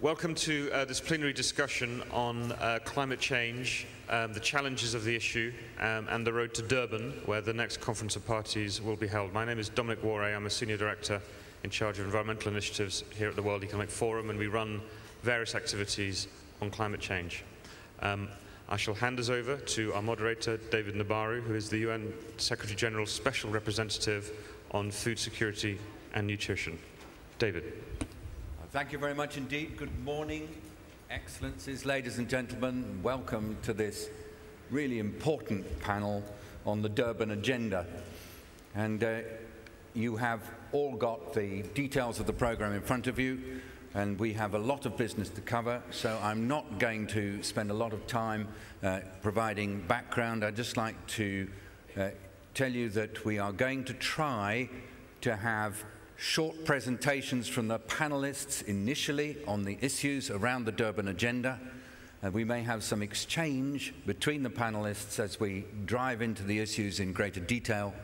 Welcome to uh, this plenary discussion on uh, climate change, um, the challenges of the issue, um, and the road to Durban, where the next conference of parties will be held. My name is Dominic Waughray. I'm a senior director in charge of environmental initiatives here at the World Economic Forum, and we run various activities on climate change. Um, I shall hand us over to our moderator, David Nabarro, who is the UN Secretary General's Special Representative on Food Security and Nutrition. David. Thank you very much indeed. Good morning, Excellencies, ladies and gentlemen. Welcome to this really important panel on the Durban agenda. And uh, you have all got the details of the program in front of you, and we have a lot of business to cover, so I'm not going to spend a lot of time uh, providing background. I'd just like to uh, tell you that we are going to try to have short presentations from the panelists initially on the issues around the Durban agenda. Uh, we may have some exchange between the panelists as we drive into the issues in greater detail.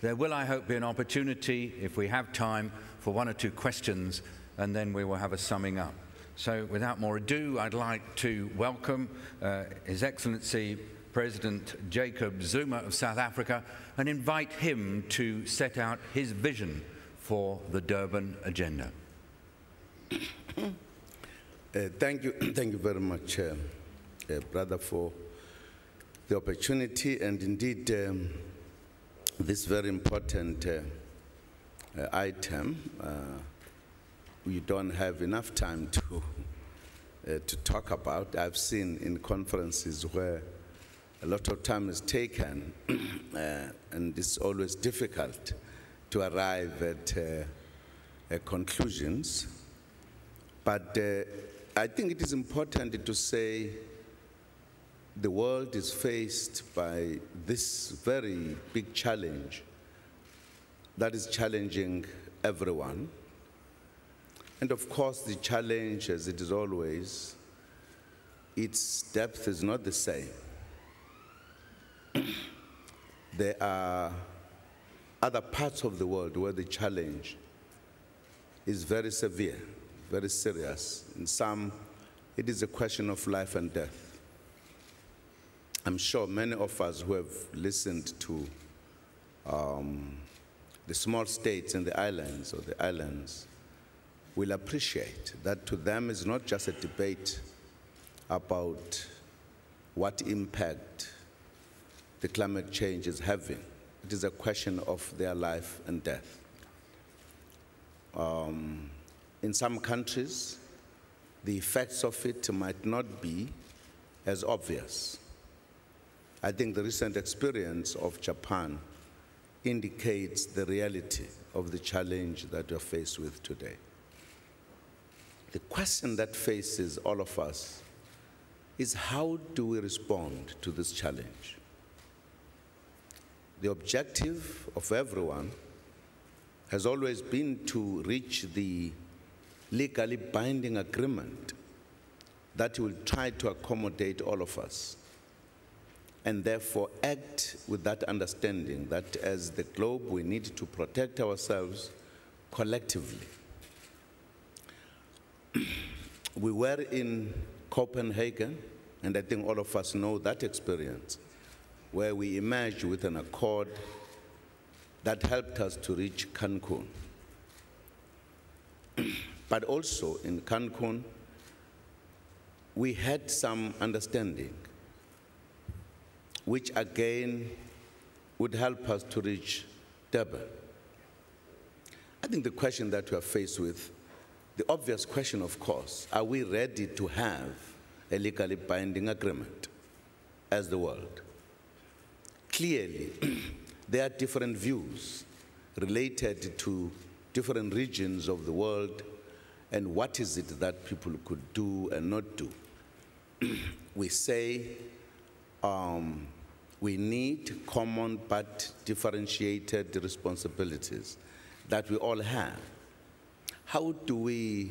There will, I hope, be an opportunity, if we have time, for one or two questions, and then we will have a summing up. So, without more ado, I'd like to welcome uh, His Excellency President Jacob Zuma of South Africa and invite him to set out his vision for the Durban agenda. Uh, thank you, thank you very much, uh, uh, brother, for the opportunity and indeed um, this very important uh, uh, item. Uh, we don't have enough time to to talk about. I've seen in conferences where a lot of time is taken, and it's always difficult to arrive at uh, conclusions. But uh, I think it is important to say the world is faced by this very big challenge that is challenging everyone. And of course, the challenge, as it is always, its depth is not the same. there are other parts of the world where the challenge is very severe, very serious. In some, it is a question of life and death. I'm sure many of us who have listened to um, the small states and the islands or the islands will appreciate that to them is not just a debate about what impact the climate change is having it is a question of their life and death. Um, in some countries, the effects of it might not be as obvious. I think the recent experience of Japan indicates the reality of the challenge that we're faced with today. The question that faces all of us is how do we respond to this challenge? The objective of everyone has always been to reach the legally binding agreement that will try to accommodate all of us and therefore act with that understanding that as the globe we need to protect ourselves collectively. we were in Copenhagen, and I think all of us know that experience where we emerged with an accord that helped us to reach Cancun. but also in Cancun, we had some understanding, which again would help us to reach Durban. I think the question that we are faced with, the obvious question, of course, are we ready to have a legally binding agreement as the world? Clearly there are different views related to different regions of the world and what is it that people could do and not do. we say um, we need common but differentiated responsibilities that we all have. How do we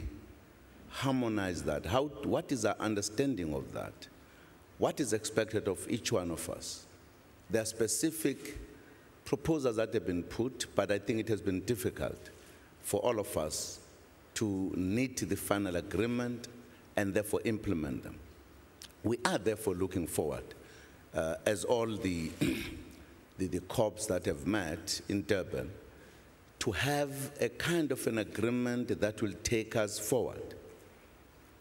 harmonize that? How, what is our understanding of that? What is expected of each one of us? There are specific proposals that have been put, but I think it has been difficult for all of us to knit the final agreement and therefore implement them. We are therefore looking forward, uh, as all the, the, the corps that have met in Durban, to have a kind of an agreement that will take us forward.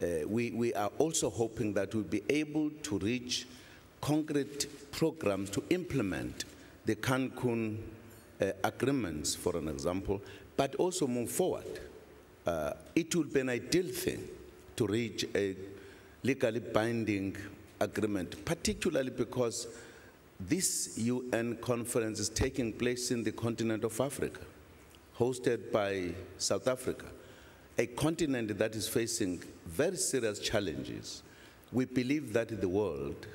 Uh, we, we are also hoping that we'll be able to reach concrete programs to implement the Cancun uh, agreements, for an example, but also move forward. Uh, it would be an ideal thing to reach a legally binding agreement, particularly because this UN conference is taking place in the continent of Africa, hosted by South Africa, a continent that is facing very serious challenges. We believe that the world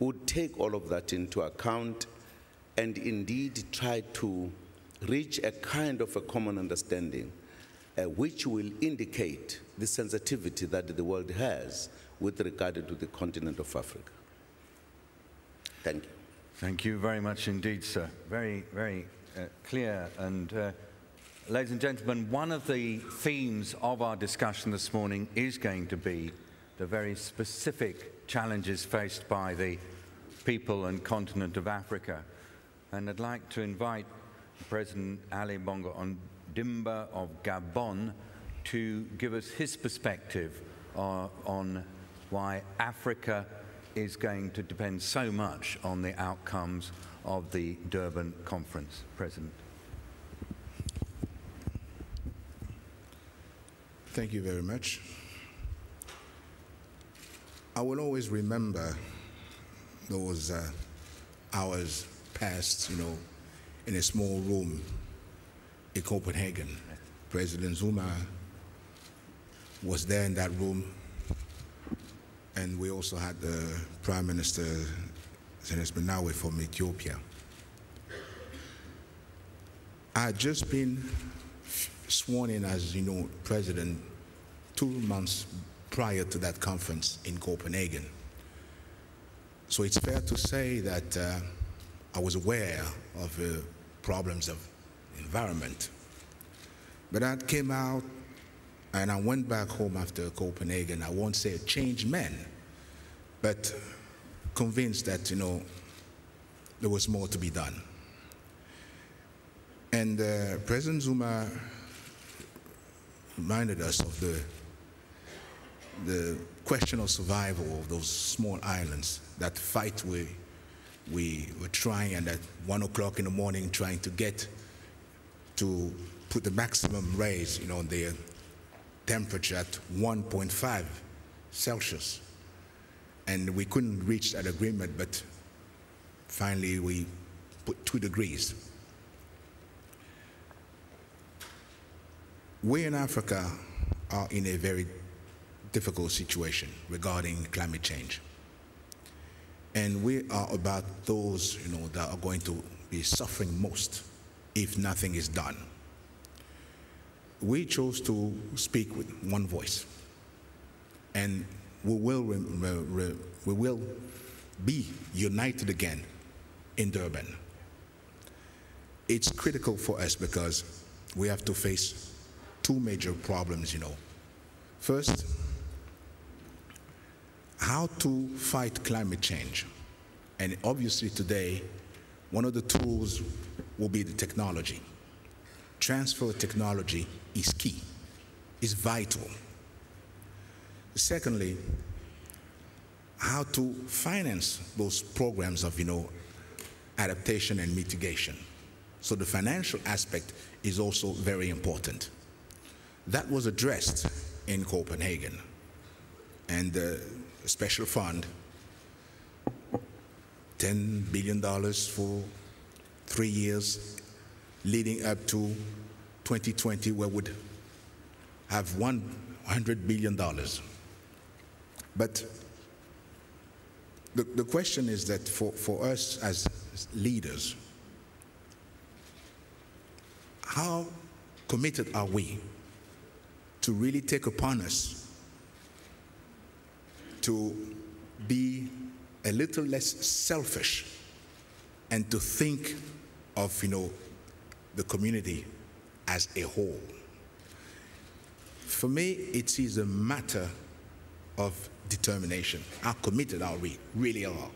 would take all of that into account and indeed try to reach a kind of a common understanding uh, which will indicate the sensitivity that the world has with regard to the continent of Africa. Thank you. Thank you very much indeed, sir. Very, very uh, clear. And uh, ladies and gentlemen, one of the themes of our discussion this morning is going to be the very specific challenges faced by the people and continent of Africa. And I'd like to invite President Ali Bongo Ondimba of Gabon to give us his perspective uh, on why Africa is going to depend so much on the outcomes of the Durban conference. President. Thank you very much. I will always remember those uh, hours passed, you know, in a small room in Copenhagen. President Zuma was there in that room, and we also had the Prime Minister Zenes Menawe from Ethiopia. I had just been sworn in as, you know, president two months prior to that conference in Copenhagen. So it's fair to say that uh, I was aware of the problems of environment. But I came out and I went back home after Copenhagen. I won't say a changed man, but convinced that, you know, there was more to be done. And uh, President Zuma reminded us of the, the question of survival of those small islands, that fight we, we were trying and at one o'clock in the morning trying to get to put the maximum raise, you know, the temperature at 1.5 Celsius. And we couldn't reach that agreement, but finally we put two degrees. We in Africa are in a very difficult situation regarding climate change. And we are about those, you know, that are going to be suffering most if nothing is done. We chose to speak with one voice. And we will, we will be united again in Durban. It's critical for us because we have to face two major problems, you know. First, how to fight climate change. And obviously today, one of the tools will be the technology. Transfer technology is key, is vital. Secondly, how to finance those programs of, you know, adaptation and mitigation. So the financial aspect is also very important. That was addressed in Copenhagen. And uh, the special fund, $10 billion for three years leading up to 2020 where we would have $100 billion. But the, the question is that for, for us as leaders, how committed are we to really take upon us to be a little less selfish and to think of, you know, the community as a whole. For me, it is a matter of determination. How committed are we? Really are.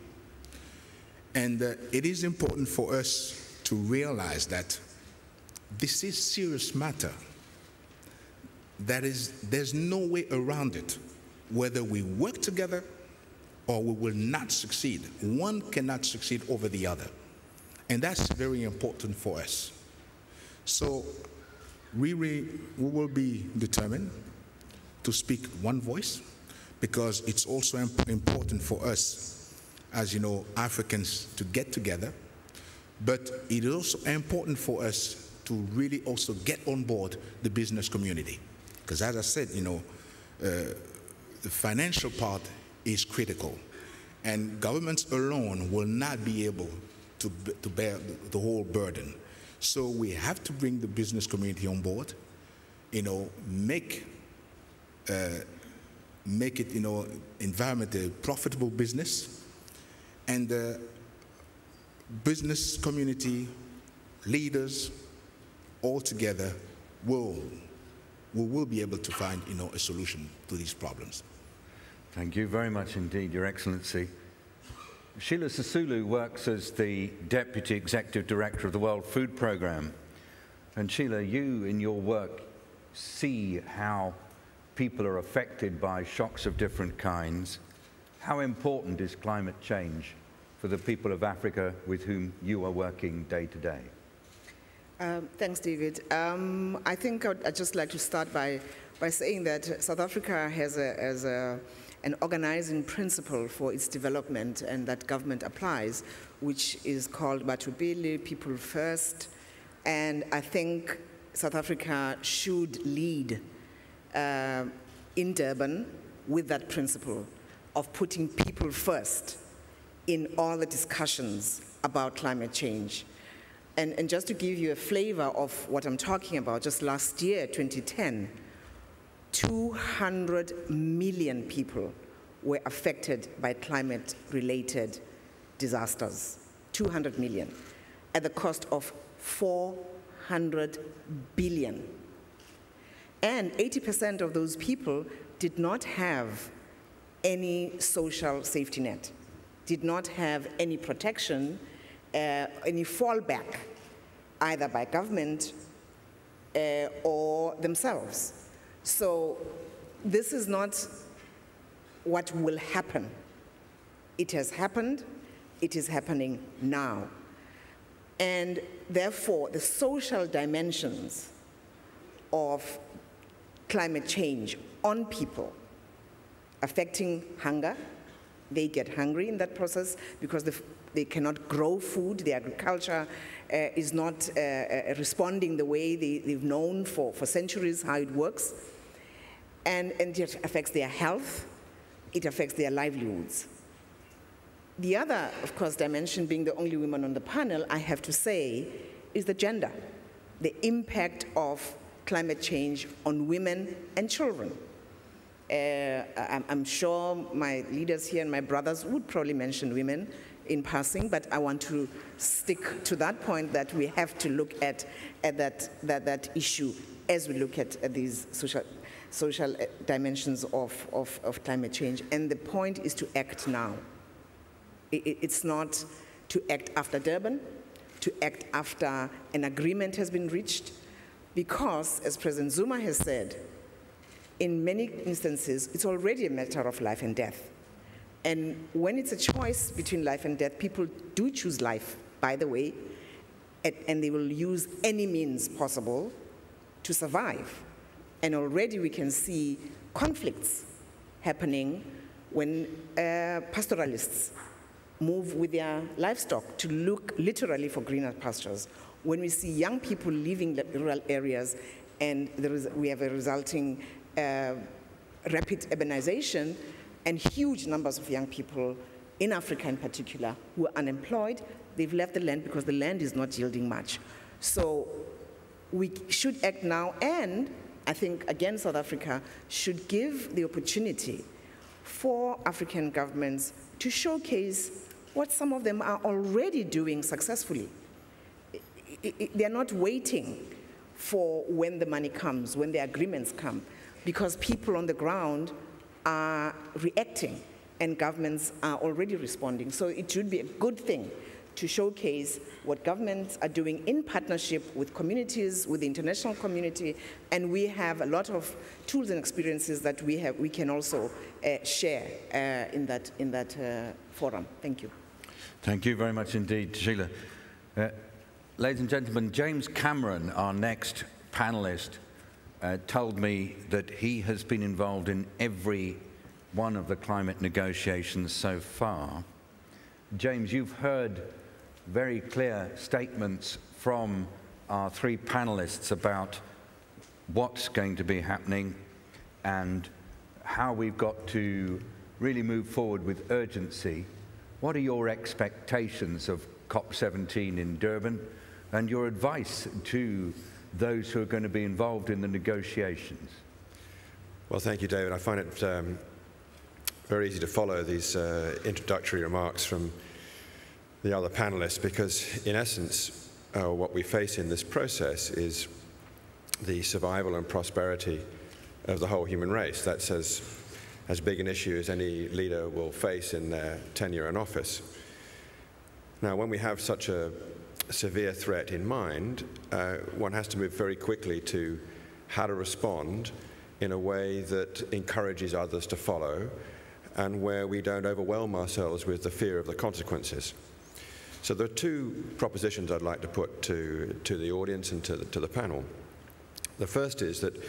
And uh, it is important for us to realize that this is serious matter. That is, there's no way around it. Whether we work together or we will not succeed. One cannot succeed over the other. And that's very important for us. So we, we will be determined to speak one voice because it's also important for us, as you know, Africans to get together. But it is also important for us to really also get on board the business community. Because as I said, you know, uh, the financial part is critical. And governments alone will not be able to, to bear the whole burden. So we have to bring the business community on board, you know, make, uh, make it, you know, environment a profitable business. And the business community, leaders, all together will, we will be able to find, you know, a solution to these problems. Thank you very much indeed, Your Excellency. Sheila Sisulu works as the Deputy Executive Director of the World Food Programme. And Sheila, you in your work see how people are affected by shocks of different kinds. How important is climate change for the people of Africa with whom you are working day to day? Um, thanks, David. Um, I think I'd, I'd, just like to start by, by saying that South Africa has, a, has a, an organizing principle for its development and that government applies, which is called Batho People First. And I think South Africa should lead uh, in Durban with that principle of putting people first in all the discussions about climate change. And, and just to give you a flavor of what I'm talking about, just last year, 2010, 200 million people were affected by climate related disasters. 200 million at the cost of 400 billion. And 80% of those people did not have any social safety net, did not have any protection, uh, any fallback, either by government uh, or themselves. So this is not what will happen. It has happened, it is happening now. And therefore, the social dimensions of climate change on people affecting hunger, they get hungry in that process because the, they cannot grow food, the agriculture uh, is not uh, uh, responding the way they, they've known for, for centuries how it works. And, and it affects their health, it affects their livelihoods. The other, of course, dimension, being the only woman on the panel, I have to say, is the gender, the impact of climate change on women and children. Uh, I'm, I'm, sure my leaders here and my brothers would probably mention women in passing, but I want to stick to that point that we have to look at, at that, that, that issue as we look at, at these social, social uh, dimensions of, of, of, climate change. And the point is to act now. It, it's not to act after Durban, to act after an agreement has been reached, because, as President Zuma has said, in many instances, it's already a matter of life and death. And when it's a choice between life and death, people do choose life, by the way, and they will use any means possible to survive. And already we can see conflicts happening when uh, pastoralists move with their livestock to look literally for greener pastures. When we see young people leaving rural areas and we have a resulting uh, rapid urbanization and huge numbers of young people in Africa in particular who are unemployed, they've left the land because the land is not yielding much. So we should act now and I think, again, South Africa should give the opportunity for African governments to showcase what some of them are already doing successfully. They're not waiting for when the money comes, when the agreements come. because people on the ground are reacting and governments are already responding. So it should be a good thing to showcase what governments are doing in partnership with communities, with the international community, and we have a lot of tools and experiences that we, have, we can also uh, share uh, in that, in that uh, forum. Thank you. Thank you very much indeed, Sheila. Uh, ladies and gentlemen, James Cameron, our next panelist, uh, told me that he has been involved in every one of the climate negotiations so far. James, you've heard very clear statements from our three panelists about what's going to be happening and how we've got to really move forward with urgency. What are your expectations of COP17 in Durban and your advice to those who are going to be involved in the negotiations? Well, thank you, David. I find it um, very easy to follow these uh, introductory remarks from the other panelists because, in essence, uh, what we face in this process is the survival and prosperity of the whole human race. That's as, as big an issue as any leader will face in their tenure in office. Now, when we have such a severe threat in mind, uh, one has to move very quickly to how to respond in a way that encourages others to follow and where we don't overwhelm ourselves with the fear of the consequences. So there are two propositions I'd like to put to, to the audience and to the, to the panel. The first is that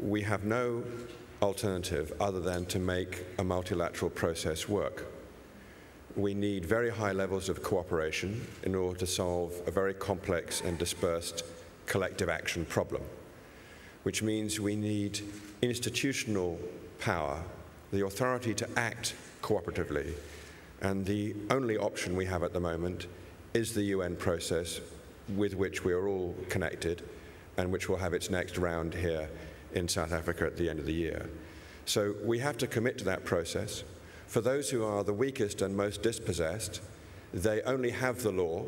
we have no alternative other than to make a multilateral process work. We need very high levels of cooperation in order to solve a very complex and dispersed collective action problem, which means we need institutional power, the authority to act cooperatively and the only option we have at the moment is the UN process with which we are all connected and which will have its next round here in South Africa at the end of the year. So we have to commit to that process. For those who are the weakest and most dispossessed, they only have the law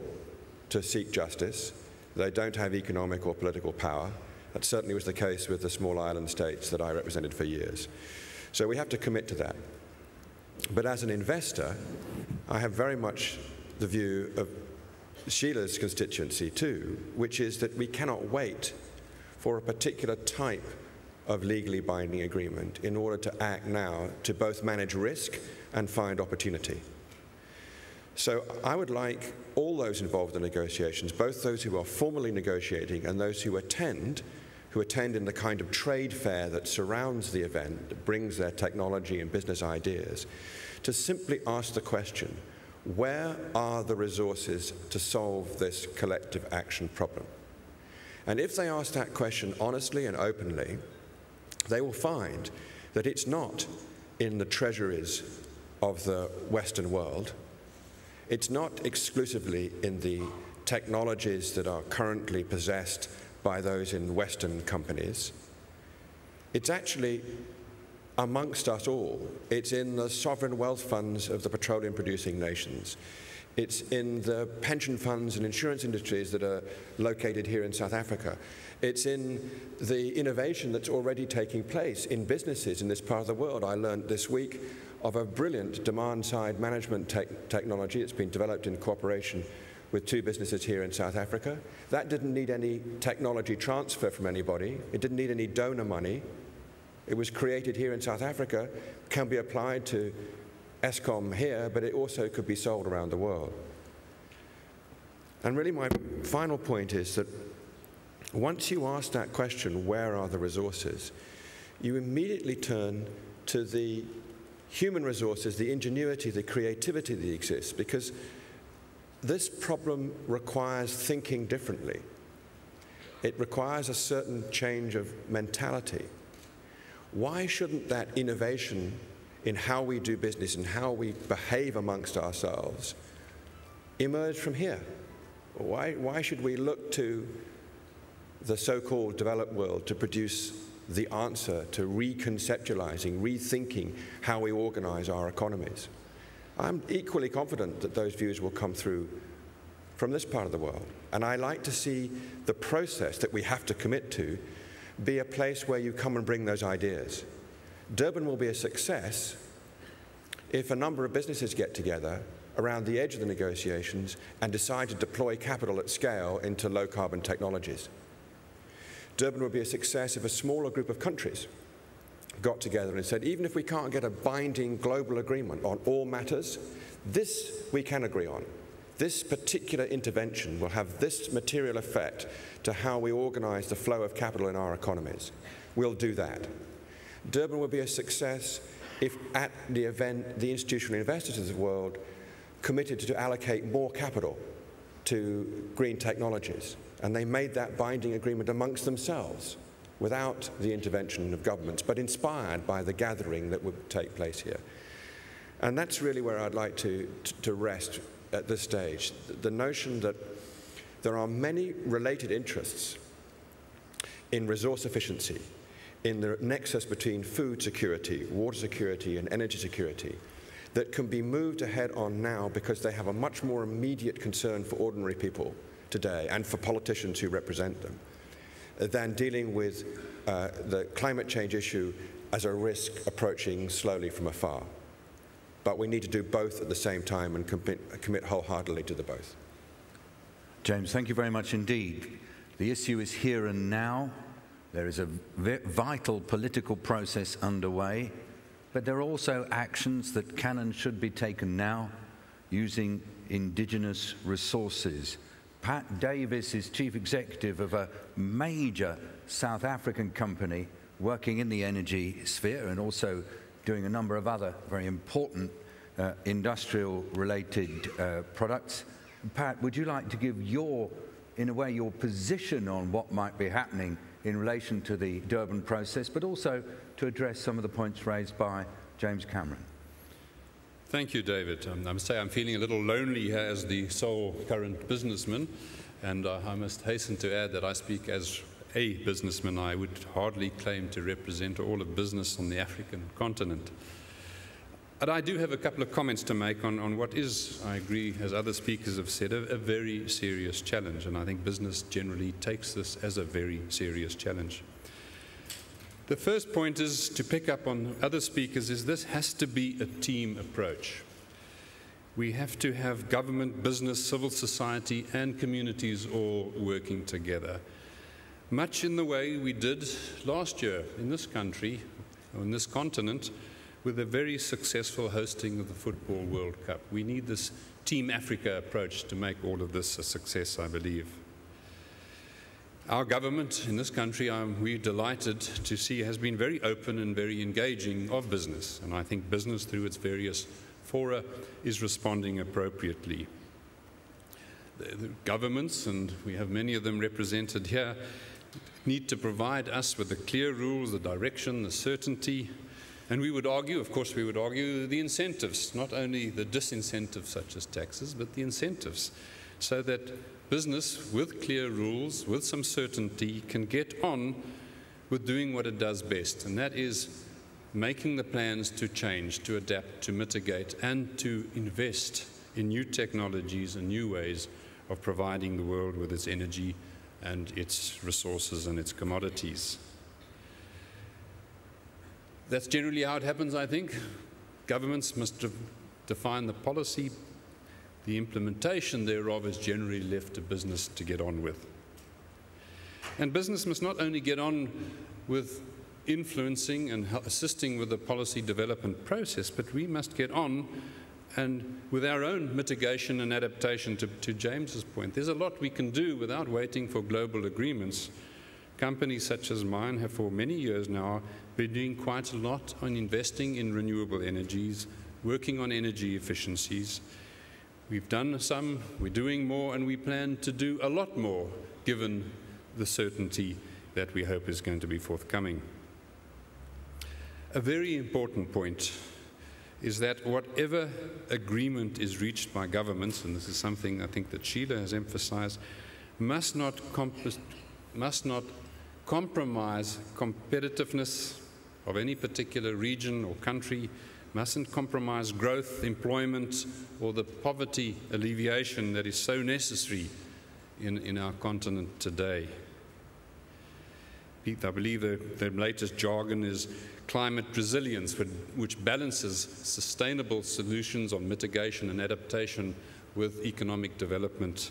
to seek justice. They don't have economic or political power. That certainly was the case with the small island states that I represented for years. So we have to commit to that. But as an investor, I have very much the view of Sheila's constituency too, which is that we cannot wait for a particular type of legally binding agreement in order to act now to both manage risk and find opportunity. So I would like all those involved in negotiations, both those who are formally negotiating and those who attend, who attend in the kind of trade fair that surrounds the event, that brings their technology and business ideas, to simply ask the question, where are the resources to solve this collective action problem? And if they ask that question honestly and openly, they will find that it's not in the treasuries of the Western world. It's not exclusively in the technologies that are currently possessed by those in Western companies. It's actually amongst us all. It's in the sovereign wealth funds of the petroleum producing nations. It's in the pension funds and insurance industries that are located here in South Africa. It's in the innovation that's already taking place in businesses in this part of the world. I learned this week of a brilliant demand side management te technology that's been developed in cooperation with two businesses here in South Africa. That didn't need any technology transfer from anybody. It didn't need any donor money. It was created here in South Africa, can be applied to Eskom here, but it also could be sold around the world. And really my final point is that once you ask that question, where are the resources, you immediately turn to the human resources, the ingenuity, the creativity that exists, because this problem requires thinking differently. It requires a certain change of mentality. Why shouldn't that innovation in how we do business and how we behave amongst ourselves emerge from here? Why, why should we look to the so-called developed world to produce the answer to reconceptualizing, rethinking how we organize our economies? I'm equally confident that those views will come through from this part of the world. And I like to see the process that we have to commit to be a place where you come and bring those ideas. Durban will be a success if a number of businesses get together around the edge of the negotiations and decide to deploy capital at scale into low carbon technologies. Durban would be a success if a smaller group of countries got together and said, even if we can't get a binding global agreement on all matters, this we can agree on. This particular intervention will have this material effect to how we organize the flow of capital in our economies. We'll do that. Durban would be a success if at the event the institutional investors of the world committed to allocate more capital to green technologies. And they made that binding agreement amongst themselves without the intervention of governments, but inspired by the gathering that would take place here. And that's really where I'd like to, to rest at this stage. The notion that there are many related interests in resource efficiency, in the nexus between food security, water security, and energy security that can be moved ahead on now because they have a much more immediate concern for ordinary people today and for politicians who represent them than dealing with uh, the climate change issue as a risk approaching slowly from afar. But we need to do both at the same time and commit, commit wholeheartedly to the both. James, thank you very much indeed. The issue is here and now. There is a vital political process underway, but there are also actions that can and should be taken now using indigenous resources Pat Davies is chief executive of a major South African company working in the energy sphere and also doing a number of other very important uh, industrial related uh, products. Pat, would you like to give your, in a way, your position on what might be happening in relation to the Durban process, but also to address some of the points raised by James Cameron? Thank you, David. Um, I must say I'm feeling a little lonely here as the sole current businessman, and uh, I must hasten to add that I speak as a businessman. I would hardly claim to represent all of business on the African continent. But I do have a couple of comments to make on, on what is, I agree, as other speakers have said, a, a very serious challenge. And I think business generally takes this as a very serious challenge. The first point is to pick up on other speakers is this has to be a team approach. We have to have government, business, civil society, and communities all working together. Much in the way we did last year in this country, on this continent, with a very successful hosting of the Football World Cup. We need this Team Africa approach to make all of this a success, I believe. Our government in this country, um, we're delighted to see, has been very open and very engaging of business. And I think business, through its various fora, is responding appropriately. The, the governments, and we have many of them represented here, need to provide us with the clear rules, the direction, the certainty, and we would argue, of course, we would argue the incentives, not only the disincentives such as taxes, but the incentives, so that business with clear rules, with some certainty, can get on with doing what it does best, and that is making the plans to change, to adapt, to mitigate, and to invest in new technologies and new ways of providing the world with its energy and its resources and its commodities. That's generally how it happens, I think. Governments must de define the policy, the implementation thereof is generally left to business to get on with. And business must not only get on with influencing and assisting with the policy development process, but we must get on and with our own mitigation and adaptation to, to James's point. There's a lot we can do without waiting for global agreements. Companies such as mine have for many years now been doing quite a lot on investing in renewable energies, working on energy efficiencies, We've done some, we're doing more, and we plan to do a lot more given the certainty that we hope is going to be forthcoming. A very important point is that whatever agreement is reached by governments, and this is something I think that Sheila has emphasized, must not, must not compromise competitiveness of any particular region or country mustn't compromise growth, employment, or the poverty alleviation that is so necessary in, in our continent today. I believe the, latest jargon is climate resilience, which balances sustainable solutions on mitigation and adaptation with economic development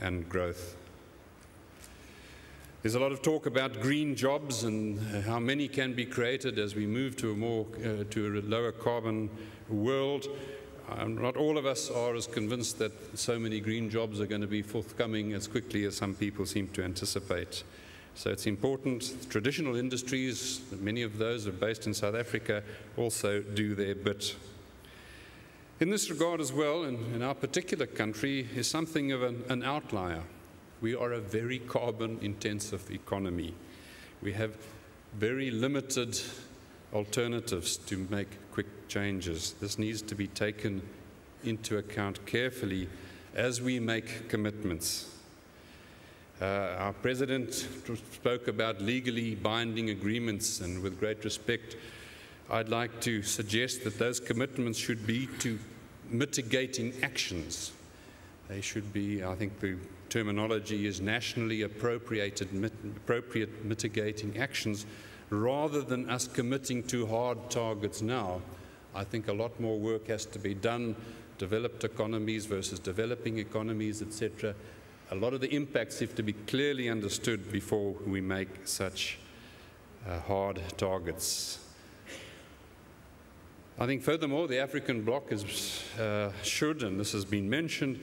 and growth. There's a lot of talk about green jobs and how many can be created as we move to a more uh, to a lower carbon world. Um, not all of us are as convinced that so many green jobs are going to be forthcoming as quickly as some people seem to anticipate. So it's important. Traditional industries, many of those are based in South Africa, also do their bit. In this regard as well, in, in our particular country, is something of an, an outlier. We are a very carbon intensive economy. We have very limited alternatives to make quick changes. This needs to be taken into account carefully as we make commitments. Uh, our president spoke about legally binding agreements, and with great respect, I'd like to suggest that those commitments should be to mitigating actions. They should be, I think the terminology is nationally appropriated, mit appropriate mitigating actions rather than us committing to hard targets now. I think a lot more work has to be done, developed economies versus developing economies, etc. A lot of the impacts have to be clearly understood before we make such uh, hard targets. I think furthermore, the African bloc is, uh, should, and this has been mentioned,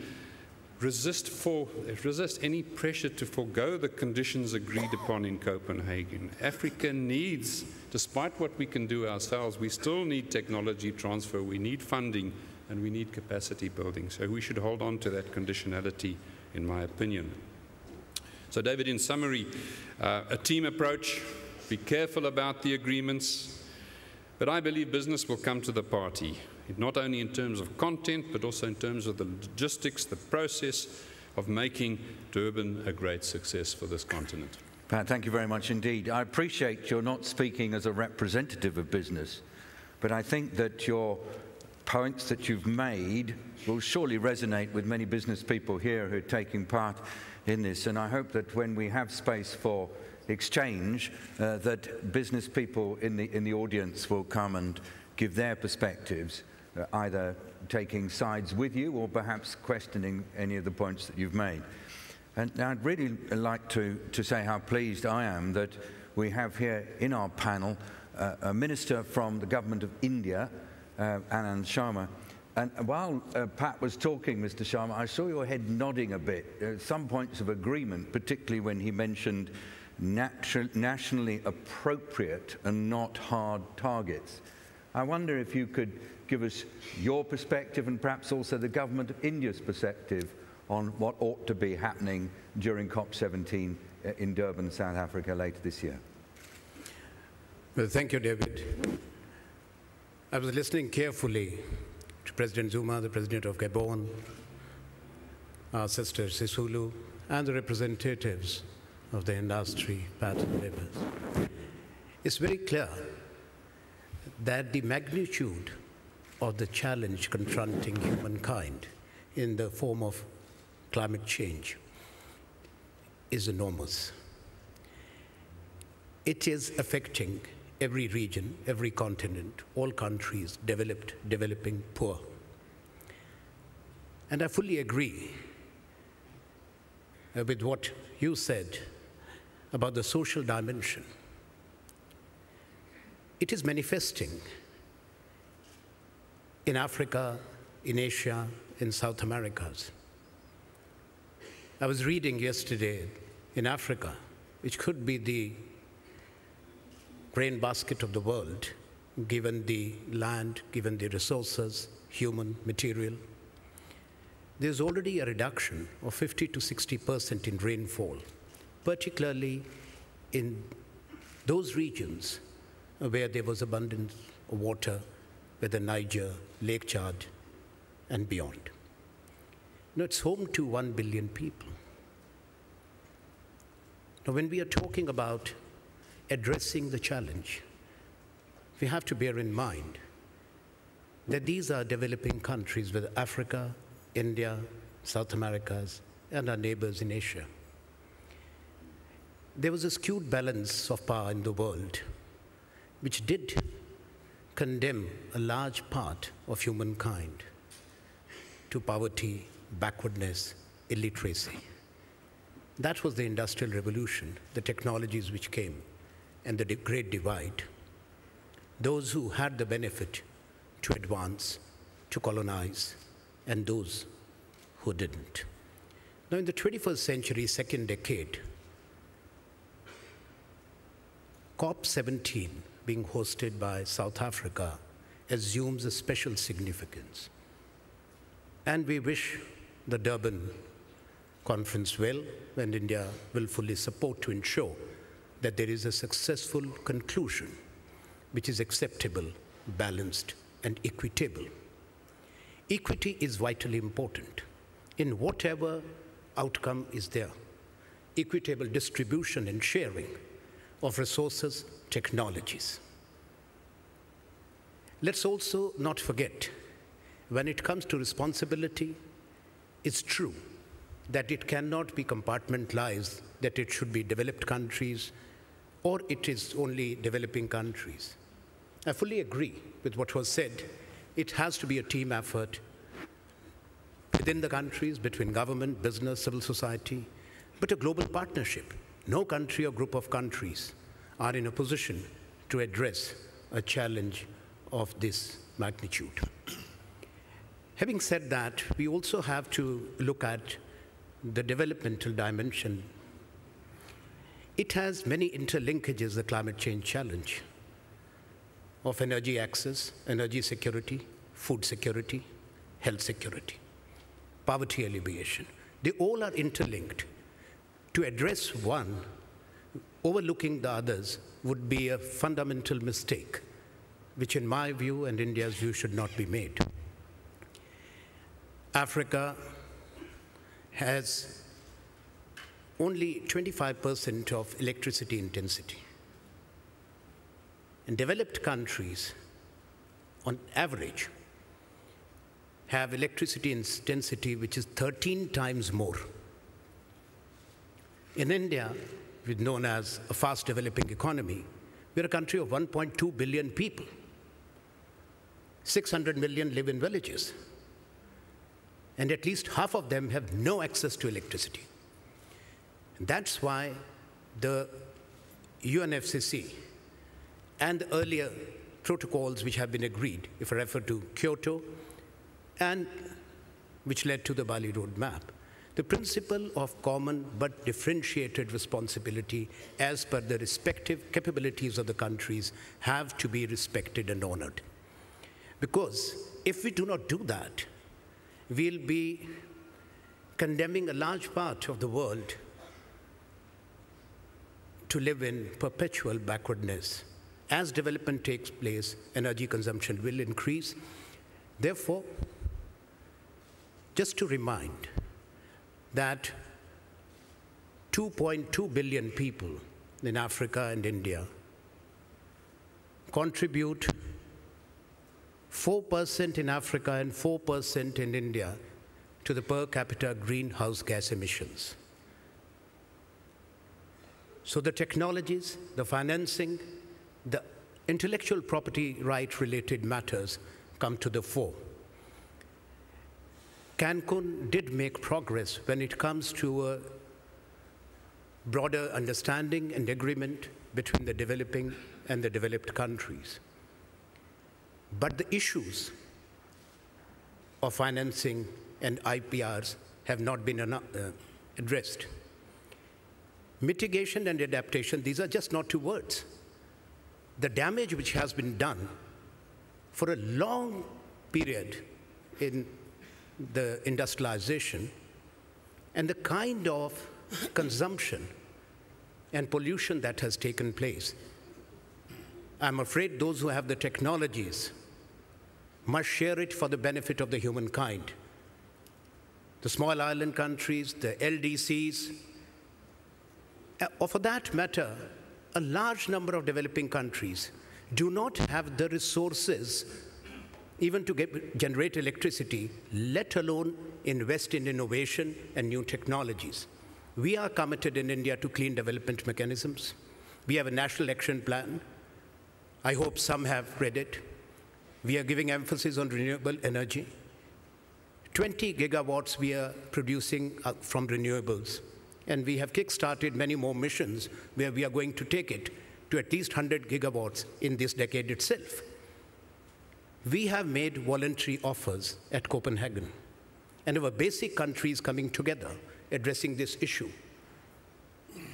resist, for, resist any pressure to forego the conditions agreed upon in Copenhagen. Africa needs, despite what we can do ourselves, we still need technology transfer, we need funding, and we need capacity building. So we should hold on to that conditionality, in my opinion. So, David, in summary, uh, a team approach, be careful about the agreements, but I believe business will come to the party not only in terms of content, but also in terms of the logistics, the process of making Durban a great success for this continent. Pat, thank you very much indeed. I appreciate you're not speaking as a representative of business, but I think that your points that you've made will surely resonate with many business people here who are taking part in this. And I hope that when we have space for exchange, uh, that business people in the, in the audience will come and give their perspectives uh, either taking sides with you or perhaps questioning any of the points that you've made. And I'd really like to, to say how pleased I am that we have here in our panel uh, a minister from the government of India, uh, Anand Sharma. And while uh, Pat was talking, Mr. Sharma, I saw your head nodding a bit. Uh, some points of agreement, particularly when he mentioned nationally appropriate and not hard targets. I wonder if you could give us your perspective and perhaps also the government of India's perspective on what ought to be happening during COP17 uh, in Durban, South Africa later this year. Well, thank you, David. I was listening carefully to President Zuma, the president of Gabon, our sister Sisulu, and the representatives of the industry, Pat and Rivers. It's very clear that the magnitude of the challenge confronting humankind in the form of climate change is enormous. It is affecting every region, every continent, all countries, developed, developing, poor. And I fully agree with what you said about the social dimension. It is manifesting in Africa, in Asia, in South Americas. I was reading yesterday in Africa, which could be the grain basket of the world, given the land, given the resources, human, material. There's already a reduction of 50 to 60% in rainfall, particularly in those regions where there was abundance of water, whether Niger, Lake Chad, and beyond. Now, it's home to one billion people. Now, when we are talking about addressing the challenge, we have to bear in mind that these are developing countries with Africa, India, South Americas, and our neighbors in Asia. there was a skewed balance of power in the world, which did condemn a large part of humankind to poverty, backwardness, illiteracy. That was the Industrial Revolution, the technologies which came, and the Great Divide. Those who had the benefit to advance, to colonize, and those who didn't. Now, in the 21st century, second decade, COP17, being hosted by South Africa, assumes a special significance. And we wish the Durban conference well, and India will fully support to ensure that there is a successful conclusion which is acceptable, balanced, and equitable. Equity is vitally important in whatever outcome is there. Equitable distribution and sharing of resources, technologies. Let's also not forget, when it comes to responsibility, it's true that it cannot be compartmentalized, that it should be developed countries or it is only developing countries. I fully agree with what was said. It has to be a team effort within the countries, between government, business, civil society, but a global partnership. No country or group of countries are in a position to address a challenge of this magnitude. Having said that, we also have to look at the developmental dimension. It has many interlinkages, the climate change challenge of energy access, energy security, food security, health security, poverty alleviation. They all are interlinked. To address one, overlooking the others would be a fundamental mistake, which in my view and India's view should not be made. Africa has only 25% of electricity intensity. In developed countries, on average, have electricity intensity which is 13 times more. In India, known as a fast developing economy, we're a country of 1.2 billion people. 600 million live in villages. And at least half of them have no access to electricity. And that's why the UNFCCC and the earlier protocols which have been agreed, if I refer to Kyoto, and which led to the Bali Roadmap, the principle of common but differentiated responsibility as per the respective capabilities of the countries have to be respected and honored. Because if we do not do that, we'll be condemning a large part of the world to live in perpetual backwardness. As development takes place, energy consumption will increase. Therefore, just to remind that 2.2 billion people in Africa and India contribute 4% in Africa and 4% in India to the per capita greenhouse gas emissions. So the technologies, the financing, the intellectual property right related matters come to the fore. Cancun did make progress when it comes to a broader understanding and agreement between the developing and the developed countries. But the issues of financing and IPRs have not been uh, addressed. Mitigation and adaptation, these are just not two words. The damage which has been done for a long period in the industrialization and the kind of consumption and pollution that has taken place. I'm afraid those who have the technologies must share it for the benefit of the humankind. The small island countries, the LDCs, or for that matter, a large number of developing countries do not have the resources even to get, generate electricity, let alone invest in innovation and new technologies. We are committed in India to clean development mechanisms. We have a national action plan. I hope some have read it. We are giving emphasis on renewable energy. 20 gigawatts we are producing uh, from renewables. And we have kick-started many more missions where we are going to take it to at least 100 gigawatts in this decade itself. We have made voluntary offers at Copenhagen, and our basic countries coming together addressing this issue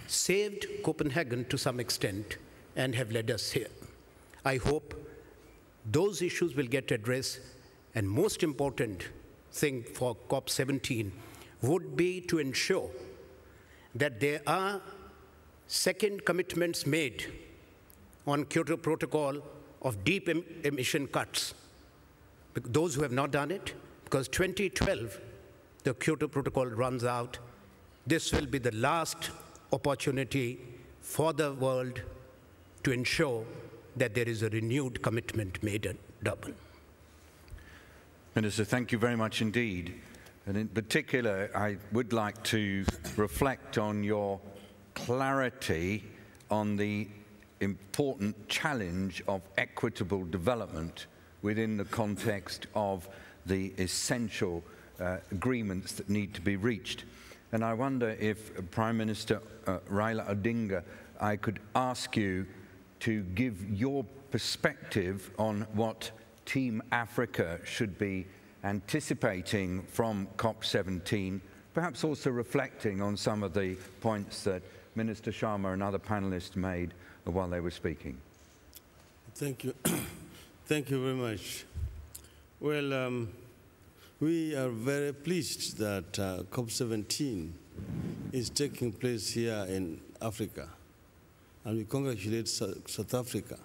saved Copenhagen to some extent and have led us here. I hope those issues will get addressed, and most important thing for COP17 would be to ensure that there are second commitments made on Kyoto Protocol of deep em emission cuts. Those who have not done it, because 2012, the Kyoto Protocol runs out, this will be the last opportunity for the world to ensure that there is a renewed commitment made at Durban. Minister, thank you very much indeed. And in particular, I would like to reflect on your clarity on the important challenge of equitable development within the context of the essential uh, agreements that need to be reached. And I wonder if uh, Prime Minister uh, Raila Odinga, I could ask you to give your perspective on what Team Africa should be anticipating from COP17, perhaps also reflecting on some of the points that Minister Sharma and other panelists made while they were speaking. Thank you. Thank you very much. Well, um, we are very pleased that uh, COP17 is taking place here in Africa, and we congratulate South Africa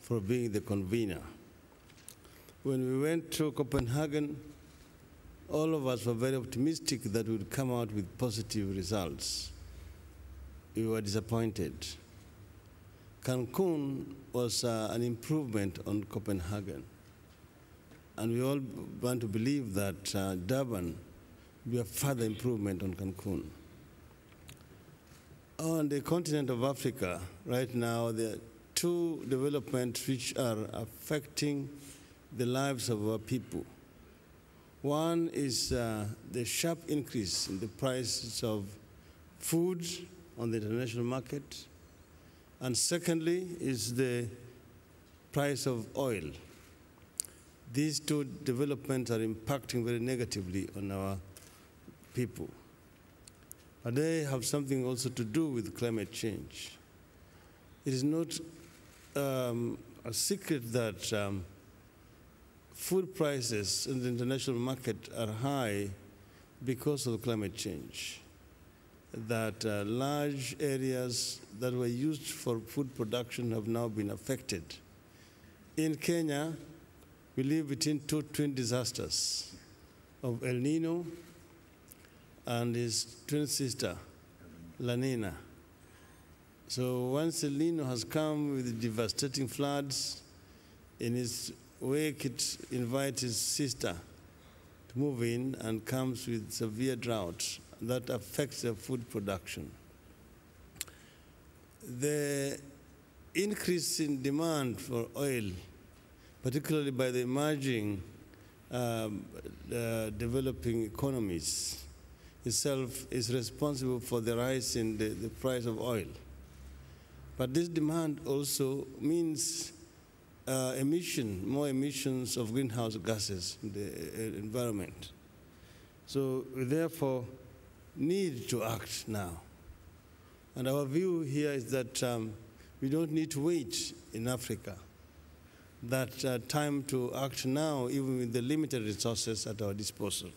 for being the convener. When we went to Copenhagen, all of us were very optimistic that we would come out with positive results. We were disappointed. Cancun was uh, an improvement on Copenhagen. And we all want to believe that uh, Durban will be a further improvement on Cancun. On the continent of Africa, right now, there are two developments which are affecting the lives of our people. One is uh, the sharp increase in the prices of food on the international market, and secondly is the price of oil. These two developments are impacting very negatively on our people. But they have something also to do with climate change. It is not um, a secret that um, food prices in the international market are high because of climate change that uh, large areas that were used for food production have now been affected. In Kenya, we live between two twin disasters of El Nino and his twin sister, La Nina. So once El Nino has come with devastating floods, in its wake it invites his sister to move in and comes with severe drought that affects the food production. The increase in demand for oil, particularly by the emerging um, uh, developing economies, itself is responsible for the rise in the, the price of oil. But this demand also means uh, emission, more emissions of greenhouse gases in the uh, environment. So therefore, need to act now. And our view here is that um, we don't need to wait in Africa. That uh, time to act now, even with the limited resources at our disposal.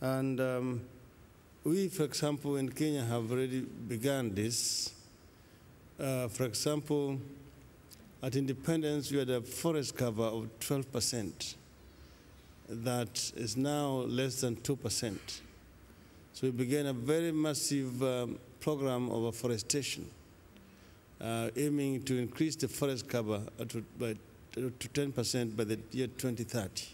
And um, we, for example, in Kenya have already begun this. Uh, for example, at independence, we had a forest cover of 12%. That is now less than 2%. So we began a very massive um, program of afforestation, uh, aiming to increase the forest cover to, by, to 10% by the year 2030.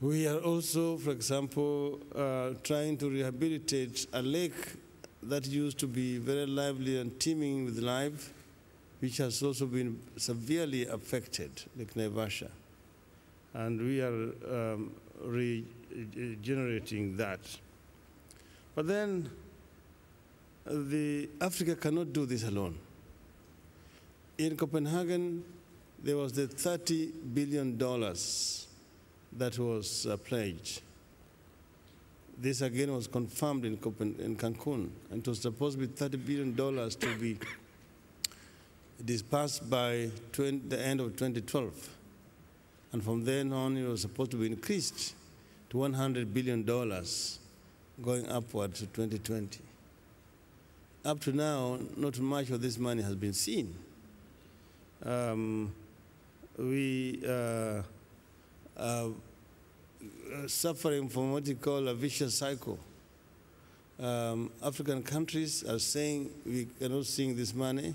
We are also, for example, uh, trying to rehabilitate a lake that used to be very lively and teeming with life, which has also been severely affected, Lake Naivasha. And we are um, regenerating that. But then, uh, the Africa cannot do this alone. In Copenhagen, there was the 30 billion dollars that was uh, pledged. This again was confirmed in, Copen- in Cancun, and it was supposed to be 30 billion dollars to be dispersed by 20, the end of 2012. And from then on, it was supposed to be increased to 100 billion dollars, going upward to 2020. Up to now, not much of this money has been seen. Um, we uh, are suffering from what you call a vicious cycle. Um, African countries are saying we cannot sing this money.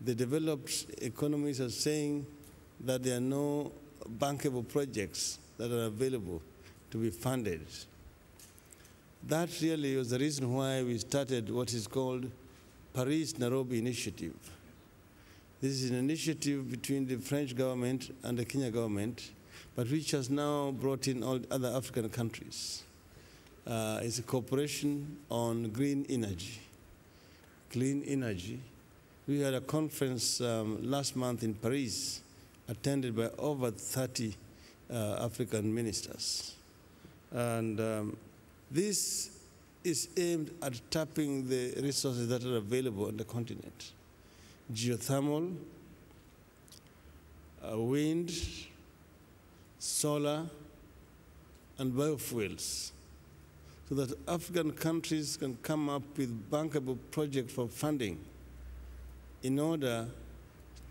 The developed economies are saying that there are no bankable projects that are available to be funded. That really was the reason why we started what is called Paris Nairobi Initiative. This is an initiative between the French government and the Kenya government, but which has now brought in all other African countries. Uh, it's a cooperation on green energy. Clean energy. We had a conference um, last month in Paris, attended by over 30 uh, African ministers. And um, this is aimed at tapping the resources that are available on the continent geothermal, uh, wind, solar, and biofuels, so that African countries can come up with bankable projects for funding in order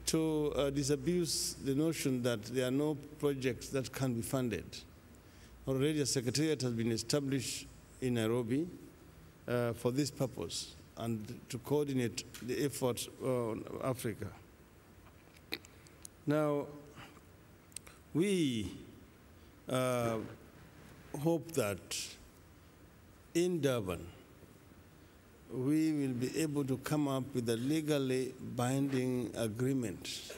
to uh, disabuse the notion that there are no projects that can be funded. Already a secretariat has been established in Nairobi uh, for this purpose and to coordinate the effort on Africa. Now, we uh, hope that in Durban, we will be able to come up with a legally binding agreement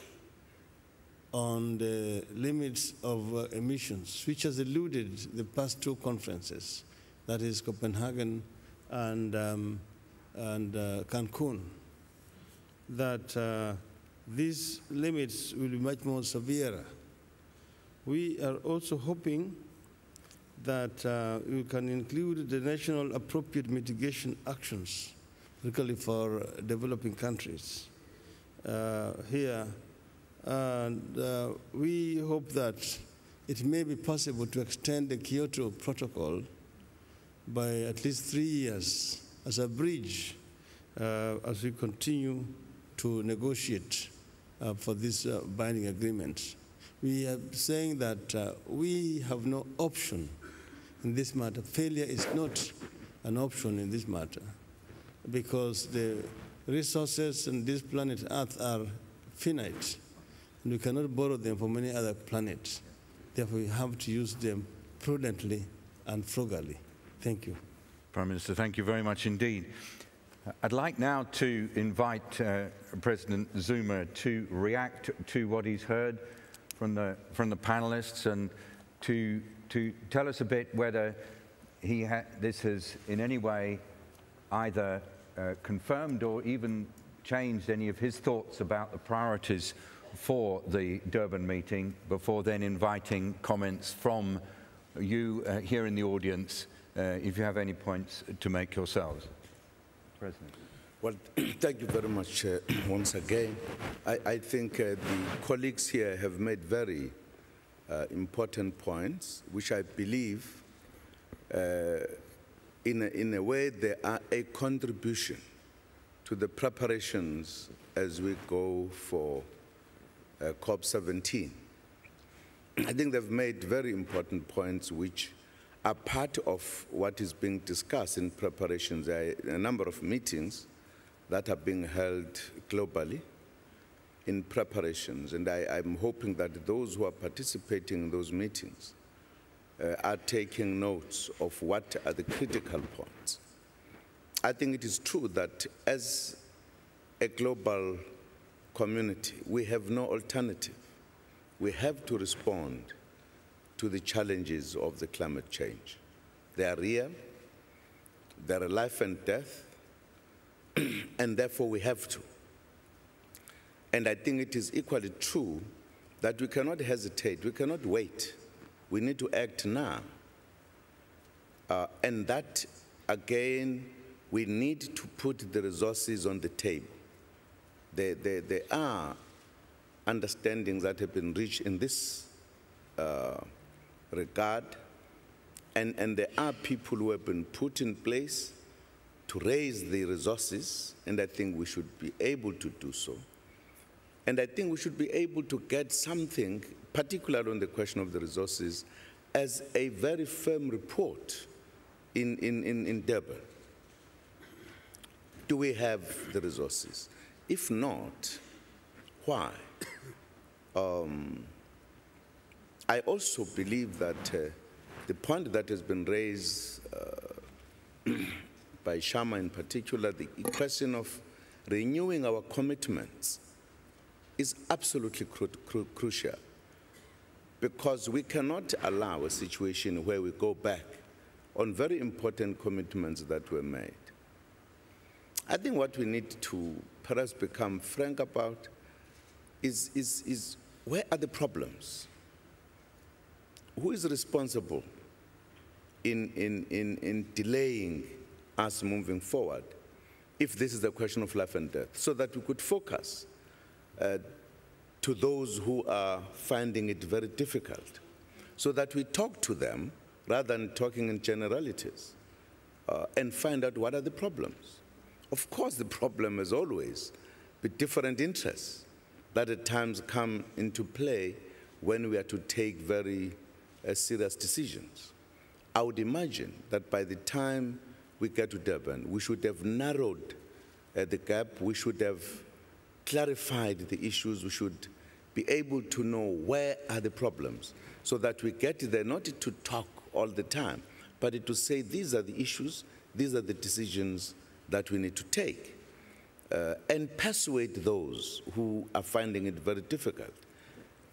on the limits of uh, emissions, which has eluded the past two conferences, that is Copenhagen and um, and uh, Cancun, that uh, these limits will be much more severe. We are also hoping that uh, we can include the national appropriate mitigation actions, particularly for developing countries uh, here. And uh, we hope that it may be possible to extend the Kyoto Protocol by at least three years as a bridge uh, as we continue to negotiate uh, for this uh, binding agreement. We are saying that uh, we have no option in this matter. Failure is not an option in this matter because the resources on this planet Earth are finite and we cannot borrow them from any other planet. Therefore, we have to use them prudently and frugally. Thank you. Prime Minister, thank you very much indeed. I'd like now to invite uh, President Zuma to react to what he's heard from the, from the panelists and to, to tell us a bit whether he this has in any way either uh, confirmed or even changed any of his thoughts about the priorities for the Durban meeting before then inviting comments from you uh, here in the audience uh, if you have any points to make yourselves. President. Well, thank you very much uh, once again. I, I think uh, the colleagues here have made very uh, important points, which I believe, uh, in, a, in a way, they are a contribution to the preparations as we go for uh, COP17. I think they've made very important points which are part of what is being discussed in preparations. There are a number of meetings that are being held globally in preparations, and I, am hoping that those who are participating in those meetings uh, are taking notes of what are the critical points. I think it is true that as a global community, we have no alternative. We have to respond to the challenges of the climate change. They are real, they are life and death, and therefore we have to. And I think it is equally true that we cannot hesitate, we cannot wait. We need to act now. Uh, and that, again, we need to put the resources on the table. There, there, there are understandings that have been reached in this uh, regard, and, and there are people who have been put in place to raise the resources, and I think we should be able to do so. And I think we should be able to get something, particularly on the question of the resources, as a very firm report in, in, in, in Durban. Do we have the resources? If not, why? Um, I also believe that uh, the point that has been raised uh, by Sharma in particular, the question of renewing our commitments is absolutely cru cru crucial because we cannot allow a situation where we go back on very important commitments that were made. I think what we need to perhaps become frank about is, is, is where are the problems? Who is responsible in, in, in, in delaying us moving forward if this is a question of life and death so that we could focus to those who are finding it very difficult, so that we talk to them rather than talking in generalities uh, and find out what are the problems. Of course, the problem is always with different interests that at times come into play when we are to take very uh, serious decisions. I would imagine that by the time we get to Durban, we should have narrowed uh, the gap, we should have clarified the issues, we should be able to know where are the problems so that we get there not to talk all the time, but to say these are the issues, these are the decisions that we need to take, uh, and persuade those who are finding it very difficult.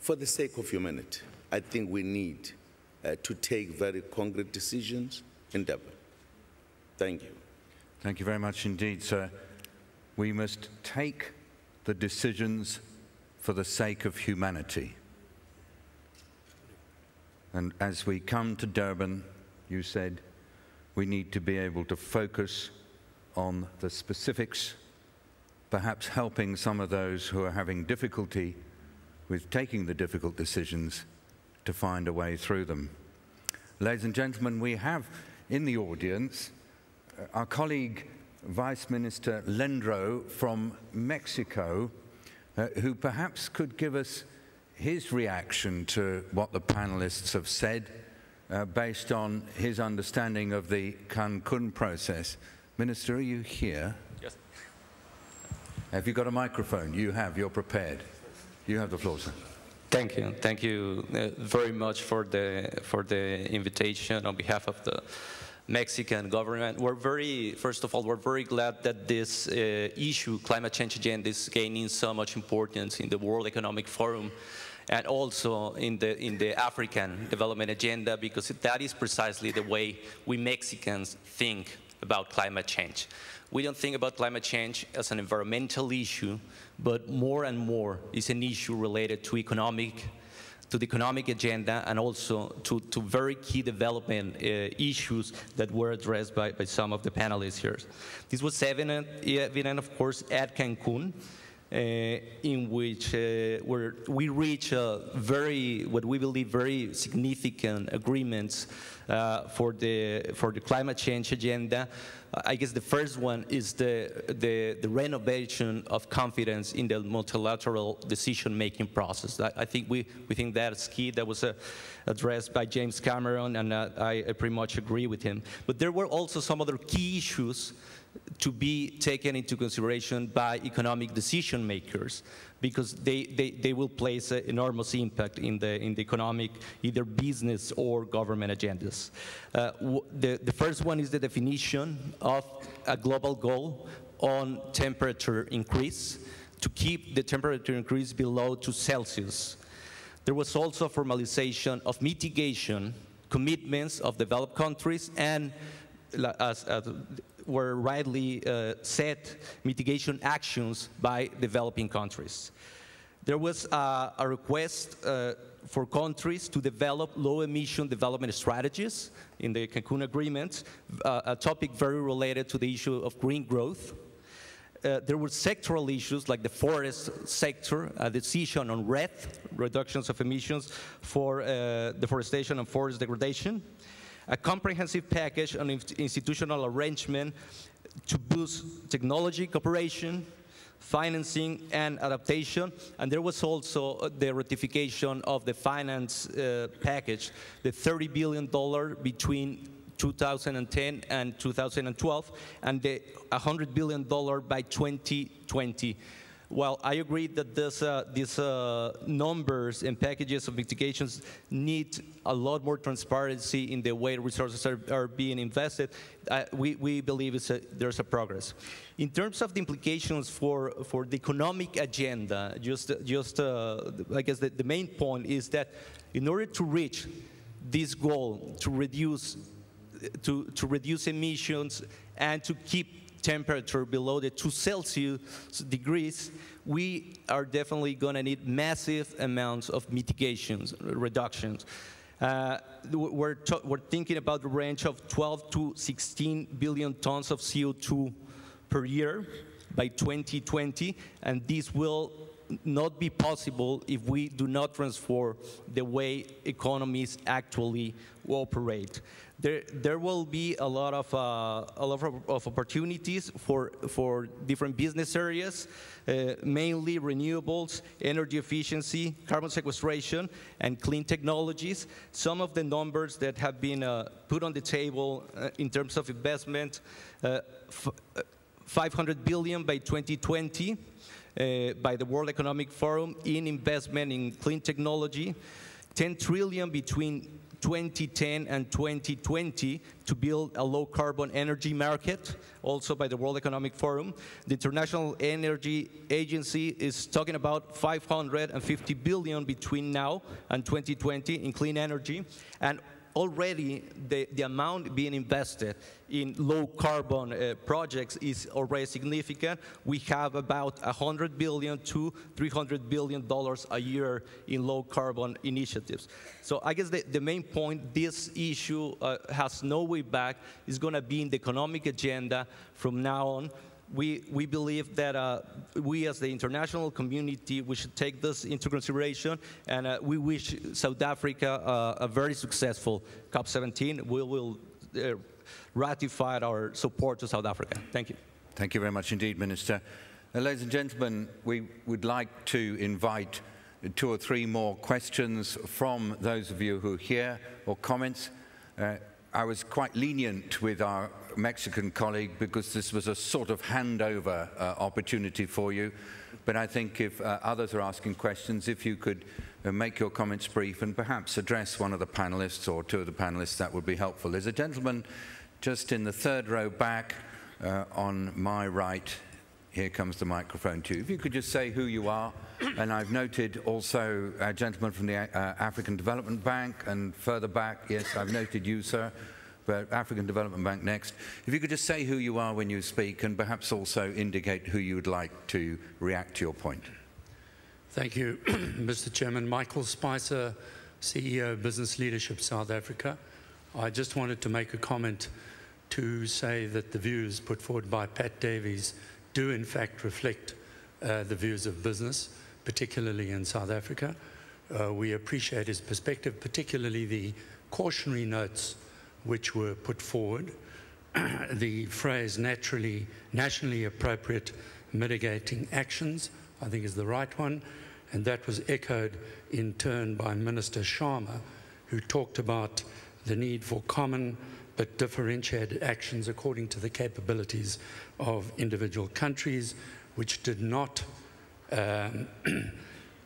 For the sake of humanity, I think we need uh, to take very concrete decisions in Durban. Thank you. Thank you very much indeed, sir. We must take the decisions for the sake of humanity. And as we come to Durban, you said we need to be able to focus on the specifics, perhaps helping some of those who are having difficulty with taking the difficult decisions to find a way through them. Ladies and gentlemen, we have in the audience uh, our colleague Vice Minister Lendro from Mexico, uh, who perhaps could give us his reaction to what the panelists have said uh, based on his understanding of the Cancun process. Minister, are you here? Yes. Have you got a microphone? You have, you're prepared. You have the floor, sir. Thank you. Thank you uh, very much for the, for the invitation on behalf of the Mexican government. We're very, first of all, we're very glad that this uh, issue, climate change agenda, is gaining so much importance in the World Economic Forum and also in the, in the African development agenda because that is precisely the way we Mexicans think about climate change. We don't think about climate change as an environmental issue, but more and more is an issue related to economic, to the economic agenda and also to, to very key development uh, issues that were addressed by, by some of the panelists here. This was evident, evident of course, at Cancun. Uh, in which uh, we reach very, what we believe, very significant agreements uh, for the for the climate change agenda. I guess the first one is the, the, the renovation of confidence in the multilateral decision-making process. I, I, think we, we think that's key. That was uh, addressed by James Cameron, and uh, I, I, pretty much agree with him. But there were also some other key issues to be taken into consideration by economic decision makers because they, they, they will place an enormous impact in the, in the economic, either business or government agendas. Uh, the, the first one is the definition of a global goal on temperature increase to keep the temperature increase below 2 Celsius. There was also formalization of mitigation commitments of developed countries and as, as were rightly uh, set mitigation actions by developing countries. There was uh, a request uh, for countries to develop low-emission development strategies in the Cancun Agreement, uh, a topic very related to the issue of green growth. Uh, there were sectoral issues like the forest sector, a decision on REDD, reductions of emissions for uh, deforestation and forest degradation, a comprehensive package on institutional arrangement to boost technology cooperation, financing and adaptation. And there was also the ratification of the finance uh, package, the $30 billion between 2010 and 2012, and the $100 billion by 2020 while I agree that this, uh, these uh, numbers and packages of mitigations need a lot more transparency in the way resources are, are being invested, uh, we, we believe a, there's a progress. In terms of the implications for, for the economic agenda, just, just uh, I guess the, the main point is that in order to reach this goal to reduce to, to reduce emissions and to keep temperature below the 2 Celsius degrees, we are definitely going to need massive amounts of mitigations, reductions. Uh, we're, we're thinking about the range of 12 to 16 billion tons of CO2 per year by 2020, and this will not be possible if we do not transform the way economies actually operate there, there will be a lot of, uh, a lot of, opportunities for, for different business areas, uh, mainly renewables, energy efficiency, carbon sequestration, and clean technologies. Some of the numbers that have been uh, put on the table uh, in terms of investment, uh, uh, 500 billion by 2020 Uh, by the World Economic Forum in investment in clean technology, 10 trillion between 2010 and 2020 to build a low carbon energy market, also by the World Economic Forum. The International Energy Agency is talking about 550 billion between now and 2020 in clean energy. And already the, the amount being invested in low carbon uh, projects is already significant. We have about 100 billion to 300 billion dollars a year in low carbon initiatives. So I guess the, the main point, this issue uh, has no way back, is going to be in the economic agenda from now on we, we believe that uh, we as the international community, we should take this into consideration, and uh, we wish South Africa uh, a very successful COP17. We will uh, ratify our support to South Africa. Thank you. Thank you very much indeed, Minister. Uh, ladies and gentlemen, we would like to invite two or three more questions from those of you who are here or comments. I was quite lenient with our Mexican colleague because this was a sort of handover uh, opportunity for you. But I think if uh, others are asking questions, if you could uh, make your comments brief and perhaps address one of the panelists or two of the panelists, that would be helpful. There's a gentleman just in the third row back uh, on my right. Here comes the microphone too. If you could just say who you are. And I've noted also a gentleman from the uh, African Development Bank and further back, yes, I've noted you, sir but African Development Bank next. If you could just say who you are when you speak and perhaps also indicate who you would like to react to your point. Thank you, Mr. Chairman. Michael Spicer, CEO Business Leadership South Africa. I just wanted to make a comment to say that the views put forward by Pat Davies do in fact reflect uh, the views of business, particularly in South Africa. Uh, we appreciate his perspective, particularly the cautionary notes which were put forward. the phrase naturally, nationally appropriate mitigating actions, I think is the right one, and that was echoed in turn by Minister Sharma, who talked about the need for common but differentiated actions according to the capabilities of individual countries, which did not um,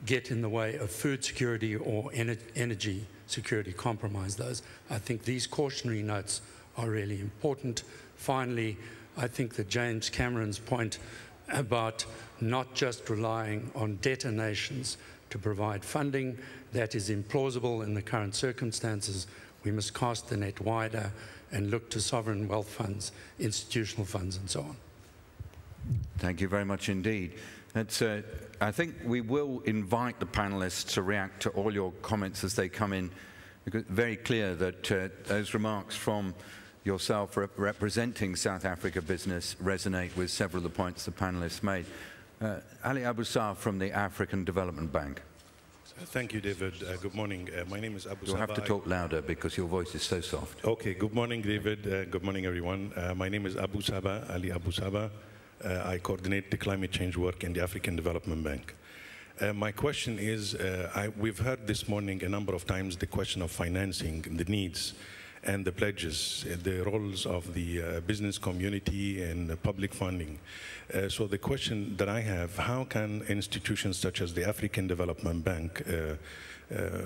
get in the way of food security or ener energy security, compromise those. I think these cautionary notes are really important. Finally, I think that James Cameron's point about not just relying on debtor nations to provide funding, that is implausible in the current circumstances. We must cast the net wider and look to sovereign wealth funds, institutional funds, and so on. Thank you very much indeed. Uh, I think we will invite the panelists to react to all your comments as they come in. Because very clear that uh, those remarks from yourself rep representing South Africa business resonate with several of the points the panelists made. Uh, Ali Abusar from the African Development Bank. Thank you, David. Uh, good morning. Uh, my name is Abu You'll have to talk louder because your voice is so soft. Okay. Good morning, David. Uh, good morning, everyone. Uh, my name is Abu Saba, Ali Abu Saba. Uh, I coordinate the climate change work in the African Development Bank. Uh, my question is, I, we've heard this morning a number of times the question of financing and the needs and the pledges, the roles of the uh, business community and public funding. Uh, so the question that I have, how can institutions such as the African Development Bank uh, uh,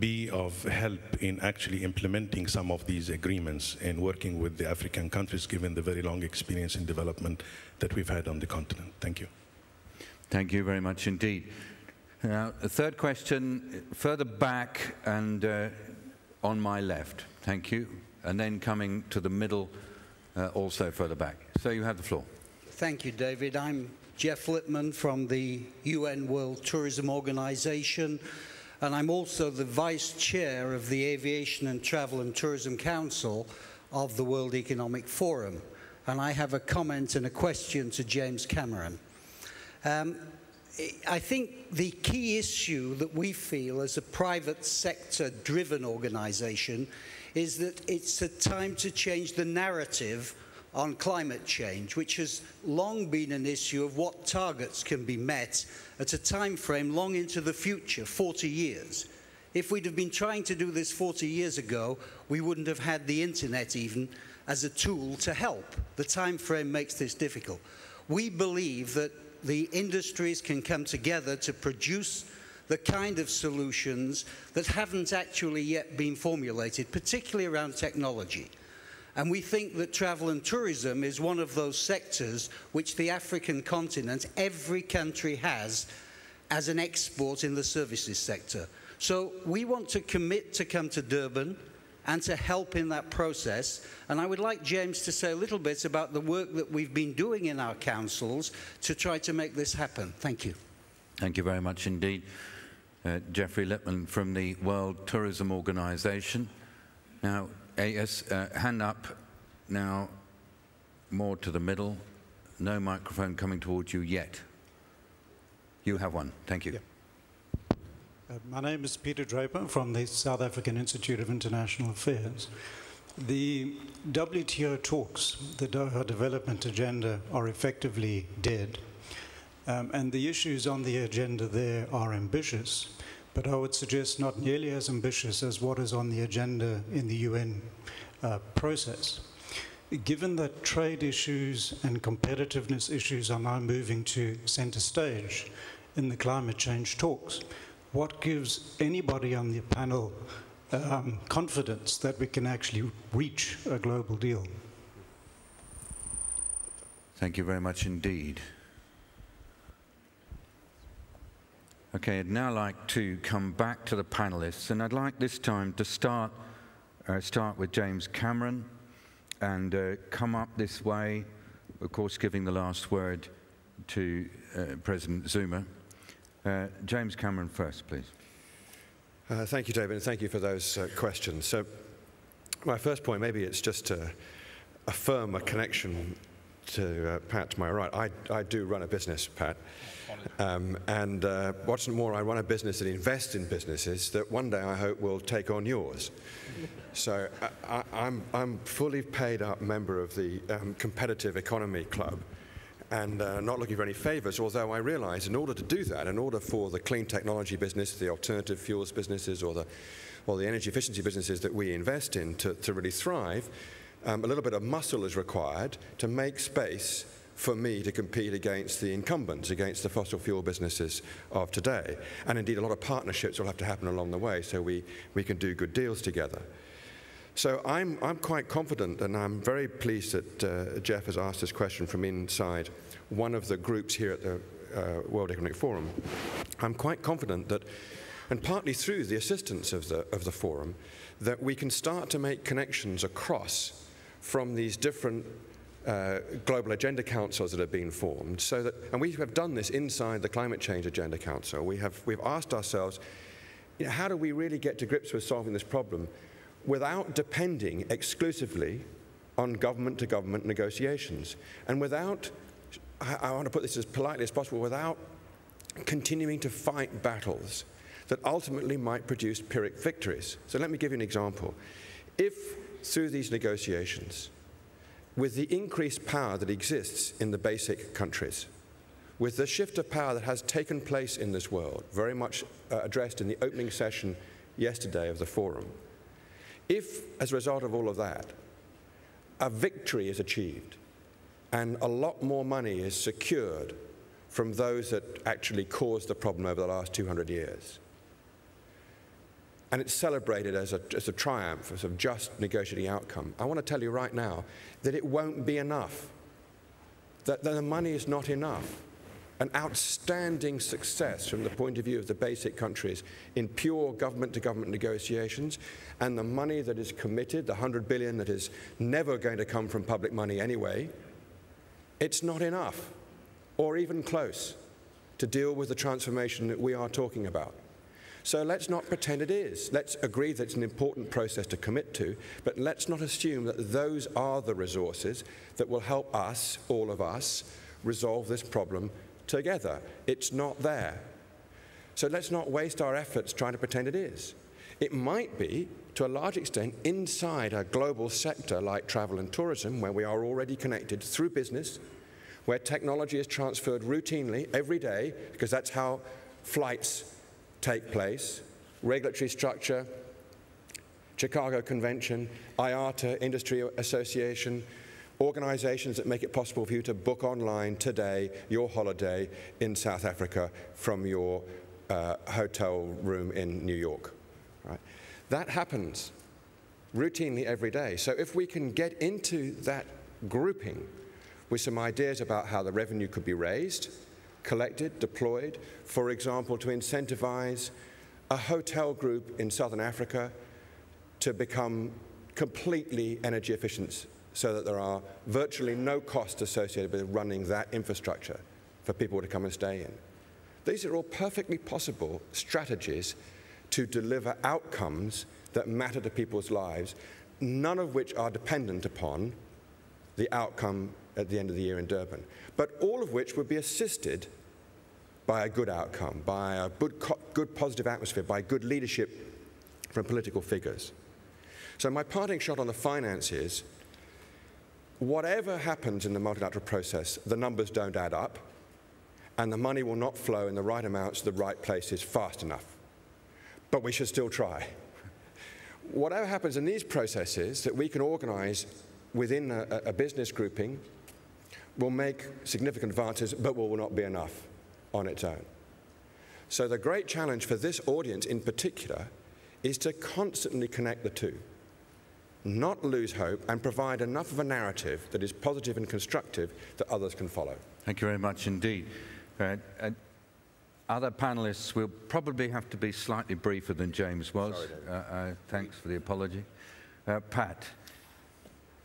be of help in actually implementing some of these agreements and working with the African countries given the very long experience in development that we've had on the continent? Thank you. Thank you very much indeed. Now, a third question, further back and uh, on my left. Thank you. And then coming to the middle, uh, also further back. So you have the floor. Thank you, David. I'm Jeff Lipman from the UN World Tourism Organization, and I'm also the vice chair of the Aviation and Travel and Tourism Council of the World Economic Forum. And I have a comment and a question to James Cameron. Um, I think the key issue that we feel as a private sector driven organization is that it's a time to change the narrative on climate change, which has long been an issue of what targets can be met at a time frame long into the future, 40 years. If we'd have been trying to do this 40 years ago, we wouldn't have had the internet even as a tool to help. The time frame makes this difficult. We believe that the industries can come together to produce the kind of solutions that haven't actually yet been formulated, particularly around technology. And we think that travel and tourism is one of those sectors which the African continent, every country has as an export in the services sector. So we want to commit to come to Durban and to help in that process. And I would like James to say a little bit about the work that we've been doing in our councils to try to make this happen. Thank you. Thank you very much indeed. Uh, Geoffrey Lipman from the World Tourism Organization. Now, yes, uh, hand up now, more to the middle. No microphone coming towards you yet. You have one. Thank you. Uh, my name is Peter Draper from the South African Institute of International Affairs. The WTO talks, the Doha Development Agenda, are effectively dead. Um, and the issues on the agenda there are ambitious, but I would suggest not nearly as ambitious as what is on the agenda in the UN uh, process. Given that trade issues and competitiveness issues are now moving to center stage in the climate change talks, what gives anybody on the panel um, confidence that we can actually reach a global deal? Thank you very much indeed. Okay, I'd now like to come back to the panelists, and I'd like this time to start, uh, start with James Cameron and uh, come up this way, of course, giving the last word to uh, President Zuma. Uh, James Cameron first, please. Uh, thank you, David, and thank you for those uh, questions. So, my first point, maybe it's just to affirm a connection to Pat to my right. I, I do run a business, Pat. Um, and uh, what's more, I run a business that invests in businesses that one day I hope will take on yours. So I, am I'm fully paid up member of the um, Competitive Economy Club. and uh, not looking for any favors, although I realize in order to do that, in order for the clean technology business, the alternative fuels businesses, or the, or the energy efficiency businesses that we invest in to, to really thrive, um, a little bit of muscle is required to make space for me to compete against the incumbents, against the fossil fuel businesses of today. And indeed, a lot of partnerships will have to happen along the way so we, we can do good deals together. So I'm, I'm quite confident, and I'm very pleased that uh, Jeff has asked this question from inside one of the groups here at the uh, World Economic Forum. I'm quite confident that, and partly through the assistance of the, of the forum, that we can start to make connections across from these different uh, global agenda councils that have been formed so that, and we have done this inside the Climate Change Agenda Council. We have, we've asked ourselves, you know, how do we really get to grips with solving this problem without depending exclusively on government to government negotiations and without, I, I want to put this as politely as possible, without continuing to fight battles that ultimately might produce Pyrrhic victories. So let me give you an example. If through these negotiations, with the increased power that exists in the basic countries, with the shift of power that has taken place in this world, very much uh, addressed in the opening session yesterday of the forum, if, as a result of all of that, a victory is achieved and a lot more money is secured from those that actually caused the problem over the last 200 years, and it's celebrated as a, as a triumph, as a just negotiating outcome. I want to tell you right now that it won't be enough, that the money is not enough. An outstanding success from the point of view of the basic countries in pure government to government negotiations, and the money that is committed, the 100 billion that is never going to come from public money anyway, it's not enough, or even close, to deal with the transformation that we are talking about. So let's not pretend it is. Let's agree that it's an important process to commit to, but let's not assume that those are the resources that will help us, all of us, resolve this problem together. It's not there. So let's not waste our efforts trying to pretend it is. It might be, to a large extent, inside a global sector like travel and tourism, where we are already connected through business, where technology is transferred routinely every day, because that's how flights take place, regulatory structure, Chicago Convention, IATA, Industry Association, organizations that make it possible for you to book online today your holiday in South Africa from your uh, hotel room in New York. Right? That happens routinely every day. So if we can get into that grouping with some ideas about how the revenue could be raised, collected, deployed, for example, to incentivize a hotel group in southern Africa to become completely energy efficient so that there are virtually no costs associated with running that infrastructure for people to come and stay in. These are all perfectly possible strategies to deliver outcomes that matter to people's lives, none of which are dependent upon the outcome at the end of the year in Durban, but all of which would be assisted by a good outcome, by a good, good positive atmosphere, by good leadership from political figures. So my parting shot on the finance is, whatever happens in the multilateral process, the numbers don't add up, and the money will not flow in the right amounts to the right places fast enough. But we should still try. Whatever happens in these processes that we can organize within a, a business grouping will make significant advances, but will not be enough on its own. So the great challenge for this audience in particular is to constantly connect the two, not lose hope, and provide enough of a narrative that is positive and constructive that others can follow. Thank you very much indeed. Uh, uh, other panelists will probably have to be slightly briefer than James was. Sorry, uh, uh, thanks for the apology. Uh, Pat.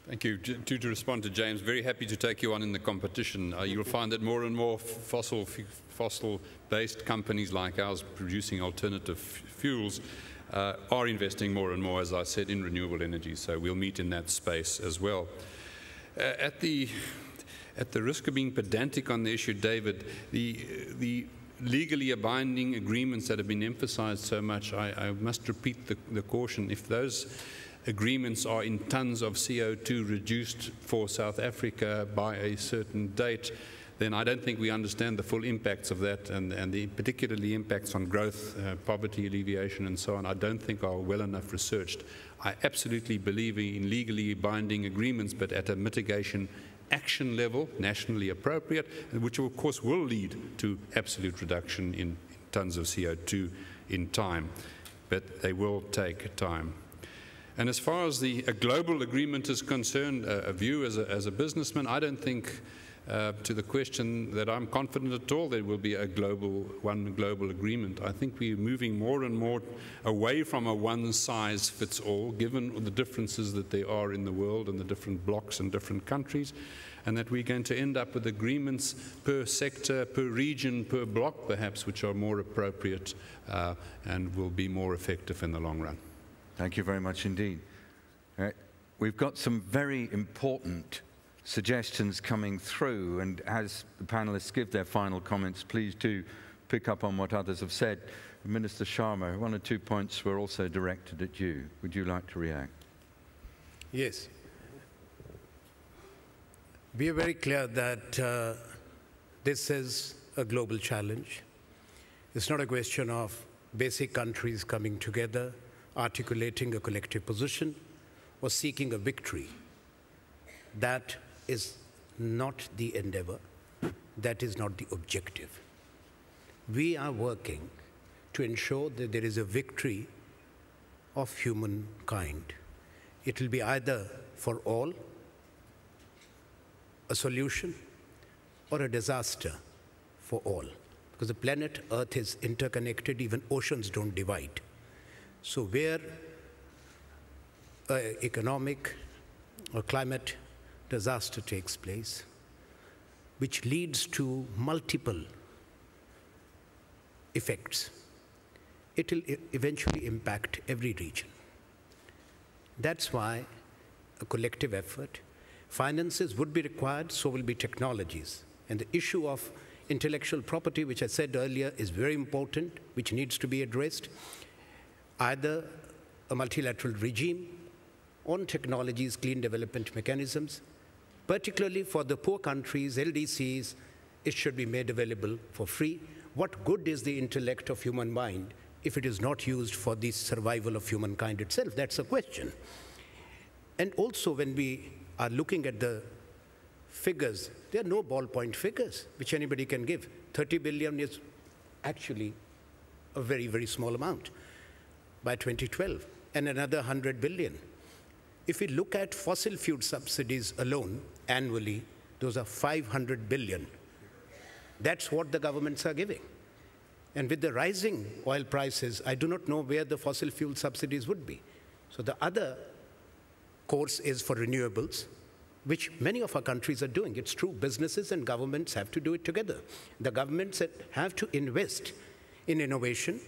Thank you. To, to, respond to James, very happy to take you on in the competition. Uh, you'll find that more and more fossil fossil-based companies like ours producing alternative fuels uh, are investing more and more, as I said, in renewable energy. So we'll meet in that space as well. Uh, at the at the risk of being pedantic on the issue, David, the the legally binding agreements that have been emphasized so much, I, I must repeat the, the caution. If those agreements are in tons of CO2 reduced for South Africa by a certain date, then I don't think we understand the full impacts of that and, and the particularly impacts on growth, uh, poverty alleviation, and so on. I don't think are well enough researched. I absolutely believe in legally binding agreements, but at a mitigation action level, nationally appropriate, which of course will lead to absolute reduction in tons of CO2 in time. But they will take time. And as far as the a global agreement is concerned, a view as a, as a businessman, I don't think uh, to the question that I'm confident at all there will be a global, one global agreement. I think we're moving more and more away from a one size fits all, given the differences that there are in the world and the different blocks and different countries, and that we're going to end up with agreements per sector, per region, per block, perhaps, which are more appropriate uh, and will be more effective in the long run. Thank you very much indeed. Right. We've got some very important suggestions coming through, and as the panelists give their final comments, please do pick up on what others have said. Minister Sharma, one or two points were also directed at you. Would you like to react? Yes. We are very clear that uh, this is a global challenge. It's not a question of basic countries coming together articulating a collective position or seeking a victory. That is not the endeavor, that is not the objective. We are working to ensure that there is a victory of humankind. It will be either for all, a solution, or a disaster for all. Because the planet Earth is interconnected, even oceans don't divide. So where uh, economic or climate disaster takes place, which leads to multiple effects, it will eventually impact every region. That's why a collective effort, finances would be required, so will be technologies. And the issue of intellectual property, which I said earlier, is very important, which needs to be addressed either a multilateral regime on technologies, clean development mechanisms, particularly for the poor countries, LDCs, it should be made available for free. What good is the intellect of human mind if it is not used for the survival of humankind itself? That's a question. And also, when we are looking at the figures, there are no ballpoint figures which anybody can give. 30 billion is actually a very, very small amount by 2012 and another 100 billion. If we look at fossil fuel subsidies alone annually, those are 500 billion. That's what the governments are giving. And with the rising oil prices, I do not know where the fossil fuel subsidies would be. So the other course is for renewables, which many of our countries are doing. It's true, businesses and governments have to do it together. The governments have to invest in innovation,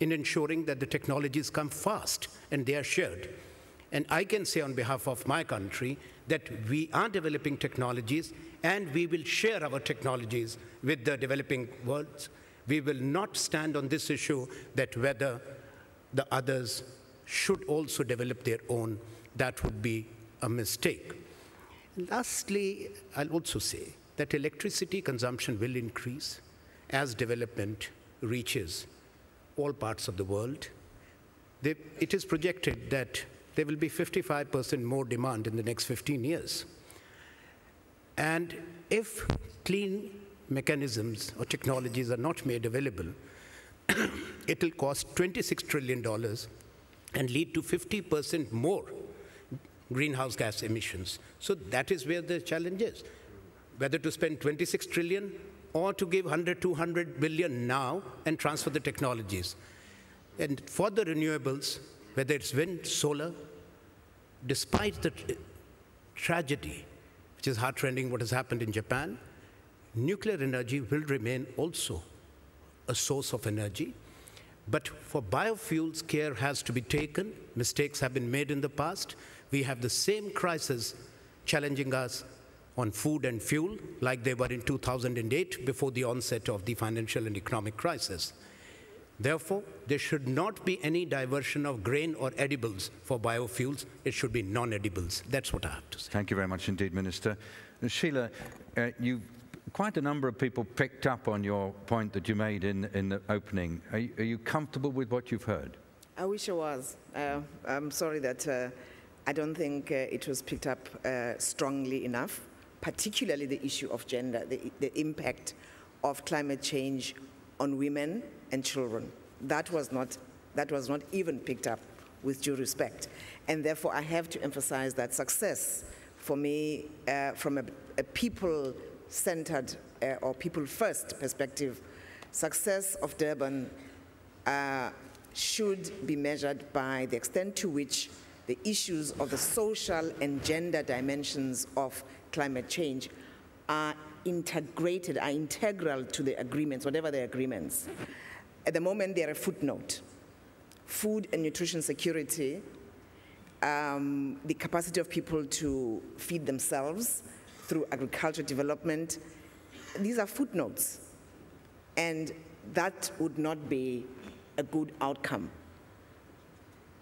in ensuring that the technologies come fast and they are shared. And I can say on behalf of my country that we are developing technologies and we will share our technologies with the developing world. We will not stand on this issue that whether the others should also develop their own. That would be a mistake. Lastly, I'll also say that electricity consumption will increase as development reaches all parts of the world. They, it is projected that there will be 55% more demand in the next 15 years. And if clean mechanisms or technologies are not made available, it will cost $26 trillion and lead to 50% more greenhouse gas emissions. So that is where the challenge is. Whether to spend 26 trillion or to give 100, 200 billion now and transfer the technologies. And for the renewables, whether it's wind, solar, despite the tragedy, which is heartrending what has happened in Japan, nuclear energy will remain also a source of energy. But for biofuels, care has to be taken. Mistakes have been made in the past. We have the same crisis challenging us on food and fuel like they were in 2008 before the onset of the financial and economic crisis. Therefore, there should not be any diversion of grain or edibles for biofuels. It should be non-edibles. That's what I have to say. Thank you very much indeed, Minister. Uh, Sheila, uh, you quite a number of people picked up on your point that you made in, in the opening. Are you, are you comfortable with what you've heard? I wish I was. Uh, I'm sorry that uh, I don't think uh, it was picked up uh, strongly enough, particularly the issue of gender, the, the impact of climate change on women and children. That was not, that was not even picked up with due respect. And therefore, I have to emphasize that success for me, uh, from a, a people-centered uh, or people-first perspective, success of Durban uh, should be measured by the extent to which the issues of the social and gender dimensions of climate change are integrated, are integral to the agreements, whatever the agreements. At the moment, they're a footnote. Food and nutrition security, um, the capacity of people to feed themselves through agriculture development, these are footnotes. And that would not be a good outcome,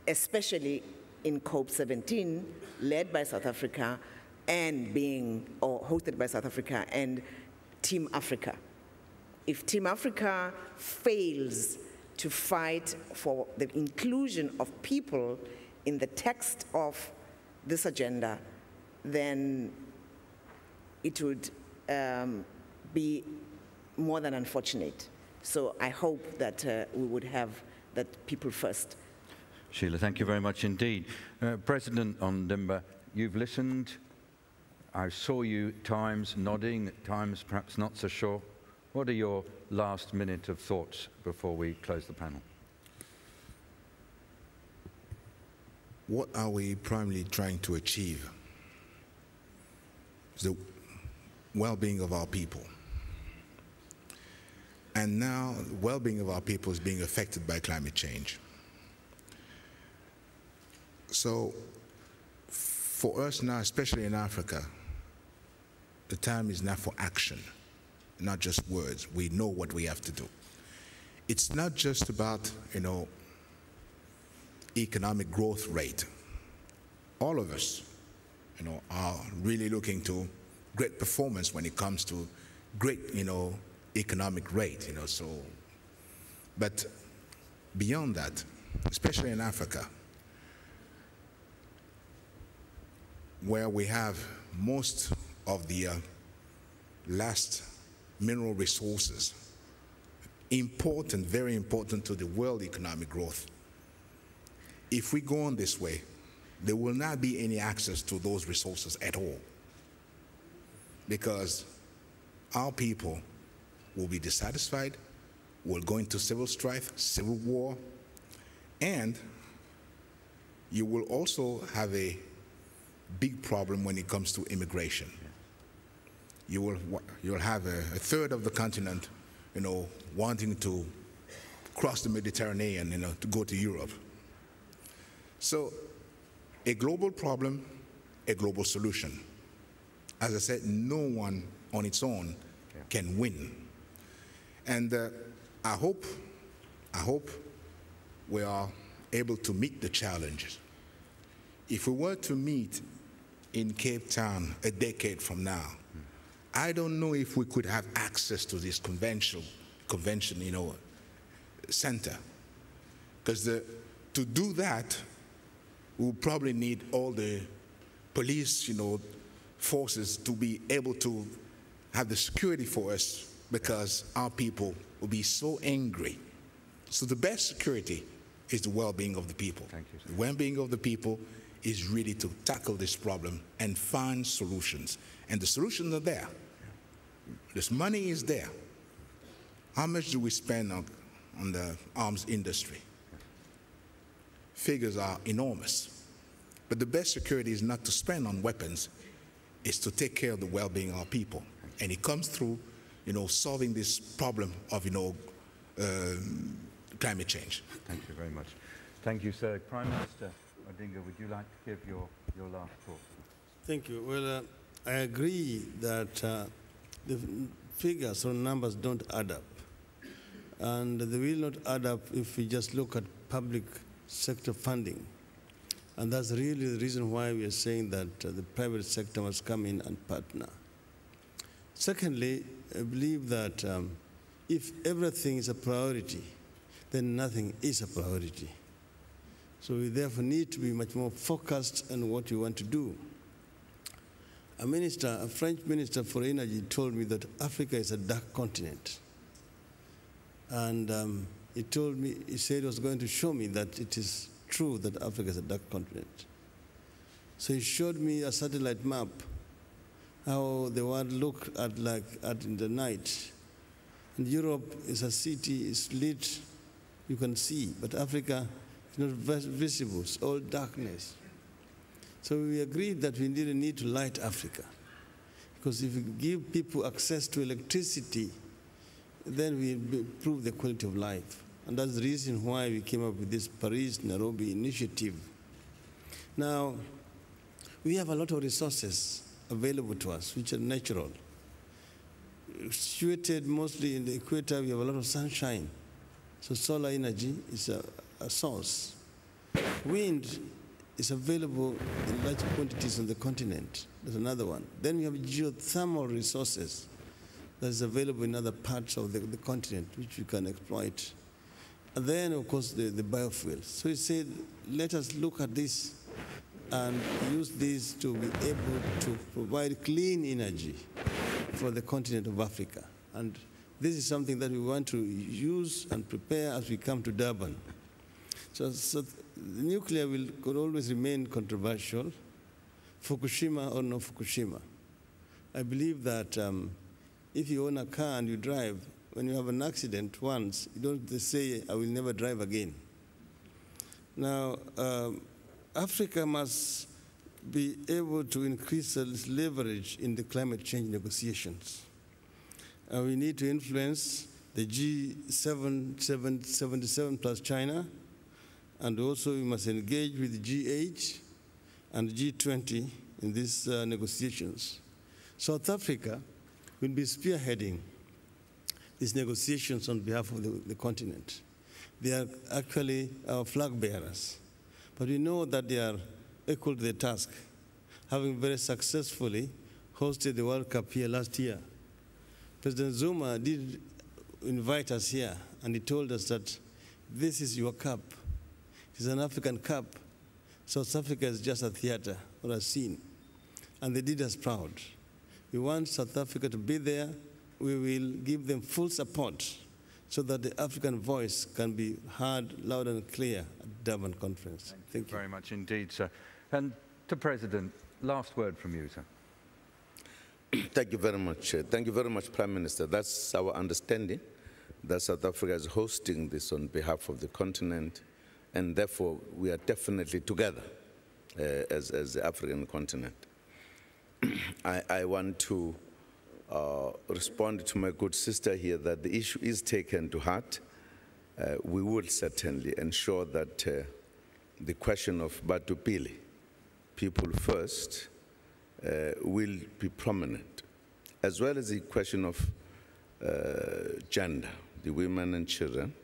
especially in COP17, led by South Africa and being, or hosted by South Africa and Team Africa. If Team Africa fails to fight for the inclusion of people in the text of this agenda, then it would um, be more than unfortunate. So I hope that uh, we would have that people first. Sheila, thank you very much indeed. Uh, President Ondimba, you've listened. I saw you times nodding, times perhaps not so sure. What are your last minute of thoughts before we close the panel? What are we primarily trying to achieve? The well-being of our people. And now, the well-being of our people is being affected by climate change. So, for us now, especially in Africa, the time is now for action, not just words. We know what we have to do. It's not just about, you know, economic growth rate. All of us, you know, are really looking to great performance when it comes to great, you know, economic rate, you know, so, but beyond that, especially in Africa, where we have most of the uh, last mineral resources, important, very important to the world economic growth. If we go on this way, there will not be any access to those resources at all because our people will be dissatisfied, will go into civil strife, civil war, and you will also have a big problem when it comes to immigration. You will you'll have a, a third of the continent, you know, wanting to cross the Mediterranean, you know, to go to Europe. So, a global problem, a global solution. As I said, no one on its own can win. And uh, I hope, I hope we are able to meet the challenges. If we were to meet in Cape Town a decade from now, I don't know if we could have access to this convention, convention, you know, center. Because to do that, we'll probably need all the police, you know, forces to be able to have the security for us because our people will be so angry. So the best security is the well-being of the people. Thank you. Sir. The well-being of the people is really to tackle this problem and find solutions. And the solutions are there. This money is there. How much do we spend on, on the arms industry? Figures are enormous. But the best security is not to spend on weapons, it's to take care of the well-being of our people. And it comes through, you know, solving this problem of, you know, um, climate change. Thank you very much. Thank you, sir. Prime Minister Odinga, would you like to give your, your last talk? Thank you. Well, uh, I agree that uh, the figures or numbers don't add up. And they will not add up if we just look at public sector funding. And that's really the reason why we are saying that uh, the private sector must come in and partner. Secondly, I believe that um, if everything is a priority, then nothing is a priority. So we therefore need to be much more focused on what we want to do. A minister, a French minister for energy told me that Africa is a dark continent. And um, he told me, he said he was going to show me that it is true that Africa is a dark continent. So he showed me a satellite map, how the world looked at like at in the night. And Europe is a city, it's lit, you can see, but Africa is not visible, it's all darkness. So we agreed that we didn't need to light Africa. Because if we give people access to electricity, then we improve the quality of life. And that's the reason why we came up with this Paris Nairobi initiative. Now, we have a lot of resources available to us, which are natural. Situated mostly in the equator, we have a lot of sunshine. So solar energy is a, a source. Wind is available in large quantities on the continent. That's another one. Then we have geothermal resources that is available in other parts of the, the continent, which we can exploit. And then, of course, the, the biofuels. So he said, let us look at this and use this to be able to provide clean energy for the continent of Africa. And this is something that we want to use and prepare as we come to Durban. So, so nuclear will could always remain controversial, Fukushima or no Fukushima. I believe that um, if you own a car and you drive, when you have an accident once, you don't say, I will never drive again. Now, um, Africa must be able to increase its leverage in the climate change negotiations. Uh, we need to influence the G77 plus China, and also we must engage with G8 and G20 in these uh, negotiations. South Africa will be spearheading these negotiations on behalf of the, the continent. They are actually our flag bearers. But we know that they are equal to the task, having very successfully hosted the World Cup here last year. President Zuma did invite us here, and he told us that this is your cup. It's an African cup. South Africa is just a theater or a scene. And they did us proud. We want South Africa to be there. We will give them full support so that the African voice can be heard loud and clear at Durban conference. Thank, Thank you, you very much indeed, sir. And to President, last word from you, sir. Thank you very much. Uh, thank you very much, Prime Minister. That's our understanding that South Africa is hosting this on behalf of the continent, and therefore we are definitely together uh, as, as the African continent. I, I want to uh, respond to my good sister here that the issue is taken to heart. Uh, we will certainly ensure that uh, the question of Batho Pele, people first, uh, will be prominent, as well as the question of uh, gender, the women and children.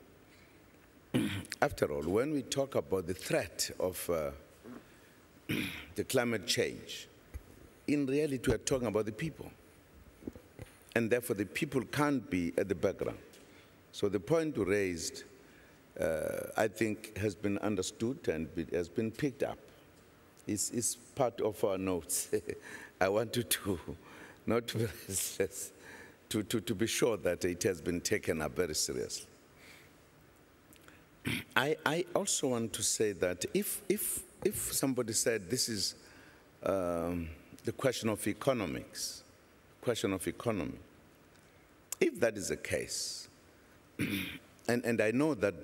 After all, when we talk about the threat of uh, the climate change, in reality, we are talking about the people and therefore the people can't be at the background. So the point you raised, uh, I think, has been understood and has been picked up. It's, it's part of our notes. I want to not to be to, to, to be sure that it has been taken up very seriously. I, I also want to say that if, if, if somebody said this is um, the question of economics, question of economy, if that is the case, and, and I know that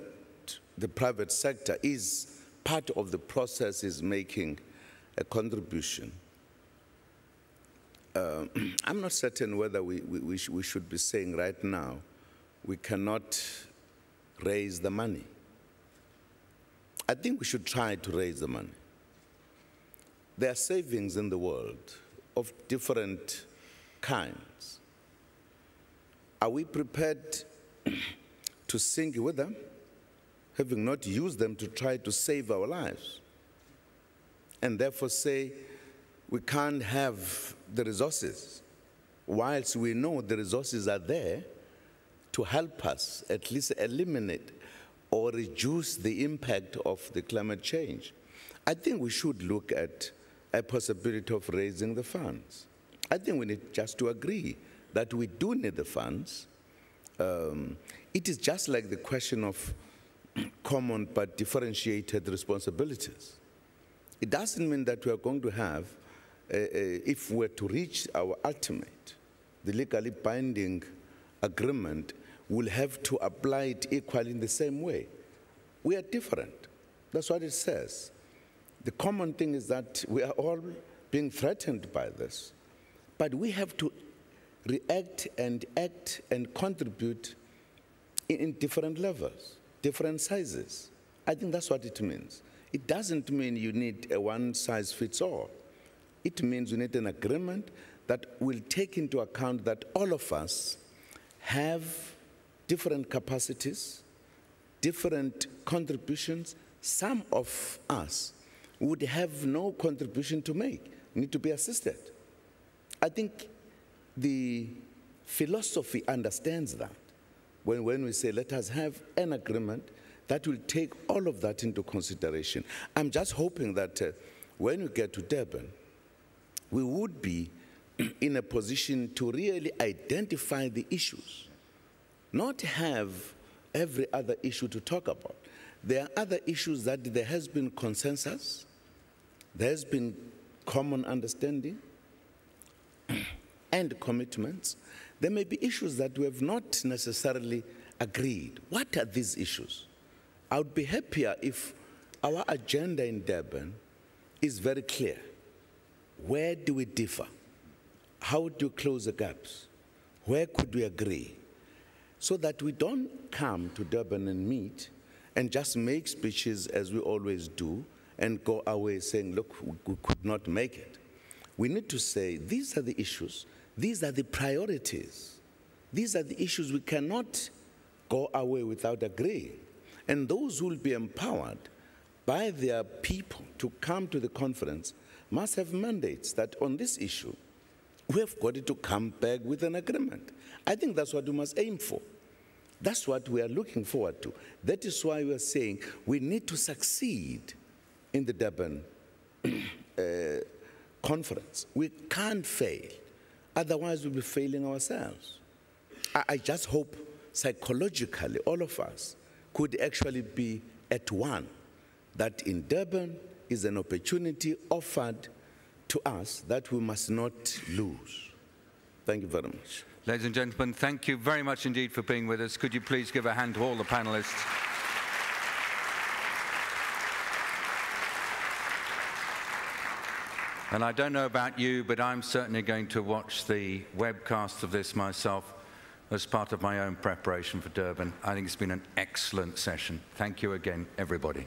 the private sector is part of the process is making a contribution. Uh, I'm not certain whether we, we, we, sh we should be saying right now we cannot raise the money. I think we should try to raise the money. There are savings in the world of different kinds. Are we prepared to sink with them, having not used them to try to save our lives? And therefore say, we can't have the resources whilst we know the resources are there to help us at least eliminate or reduce the impact of the climate change, I think we should look at a possibility of raising the funds. I think we need just to agree that we do need the funds. Um, it is just like the question of common but differentiated responsibilities. It doesn't mean that we are going to have, uh, if we're to reach our ultimate, the legally binding agreement, we'll have to apply it equally in the same way. We are different. That's what it says. The common thing is that we are all being threatened by this, but we have to react and act and contribute in, in different levels, different sizes. I think that's what it means. It doesn't mean you need a one size fits all. It means you need an agreement that will take into account that all of us have different capacities, different contributions. Some of us would have no contribution to make, need to be assisted. I think the philosophy understands that. When, when we say, let us have an agreement that will take all of that into consideration. I'm just hoping that uh, when we get to Durban, we would be in a position to really identify the issues, not have every other issue to talk about. There are other issues that there has been consensus, there has been common understanding and commitments. There may be issues that we have not necessarily agreed. What are these issues? I would be happier if our agenda in Durban is very clear. Where do we differ? How do we close the gaps? Where could we agree? So that we don't come to Durban and meet and just make speeches as we always do and go away saying, look, we could not make it. We need to say, these are the issues, these are the priorities, these are the issues we cannot go away without agreeing. And those who will be empowered by their people to come to the conference must have mandates that on this issue, we have got to come back with an agreement. I think that's what we must aim for. That's what we are looking forward to. That is why we are saying we need to succeed in the Durban uh, conference. We can't fail. Otherwise, we'll be failing ourselves. I, I just hope psychologically, all of us, could actually be at one. That in Durban is an opportunity offered to us that we must not lose. Thank you very much. Ladies and gentlemen, thank you very much indeed for being with us. Could you please give a hand to all the panelists? And I don't know about you, but I'm certainly going to watch the webcast of this myself as part of my own preparation for Durban. I think it's been an excellent session. Thank you again, everybody.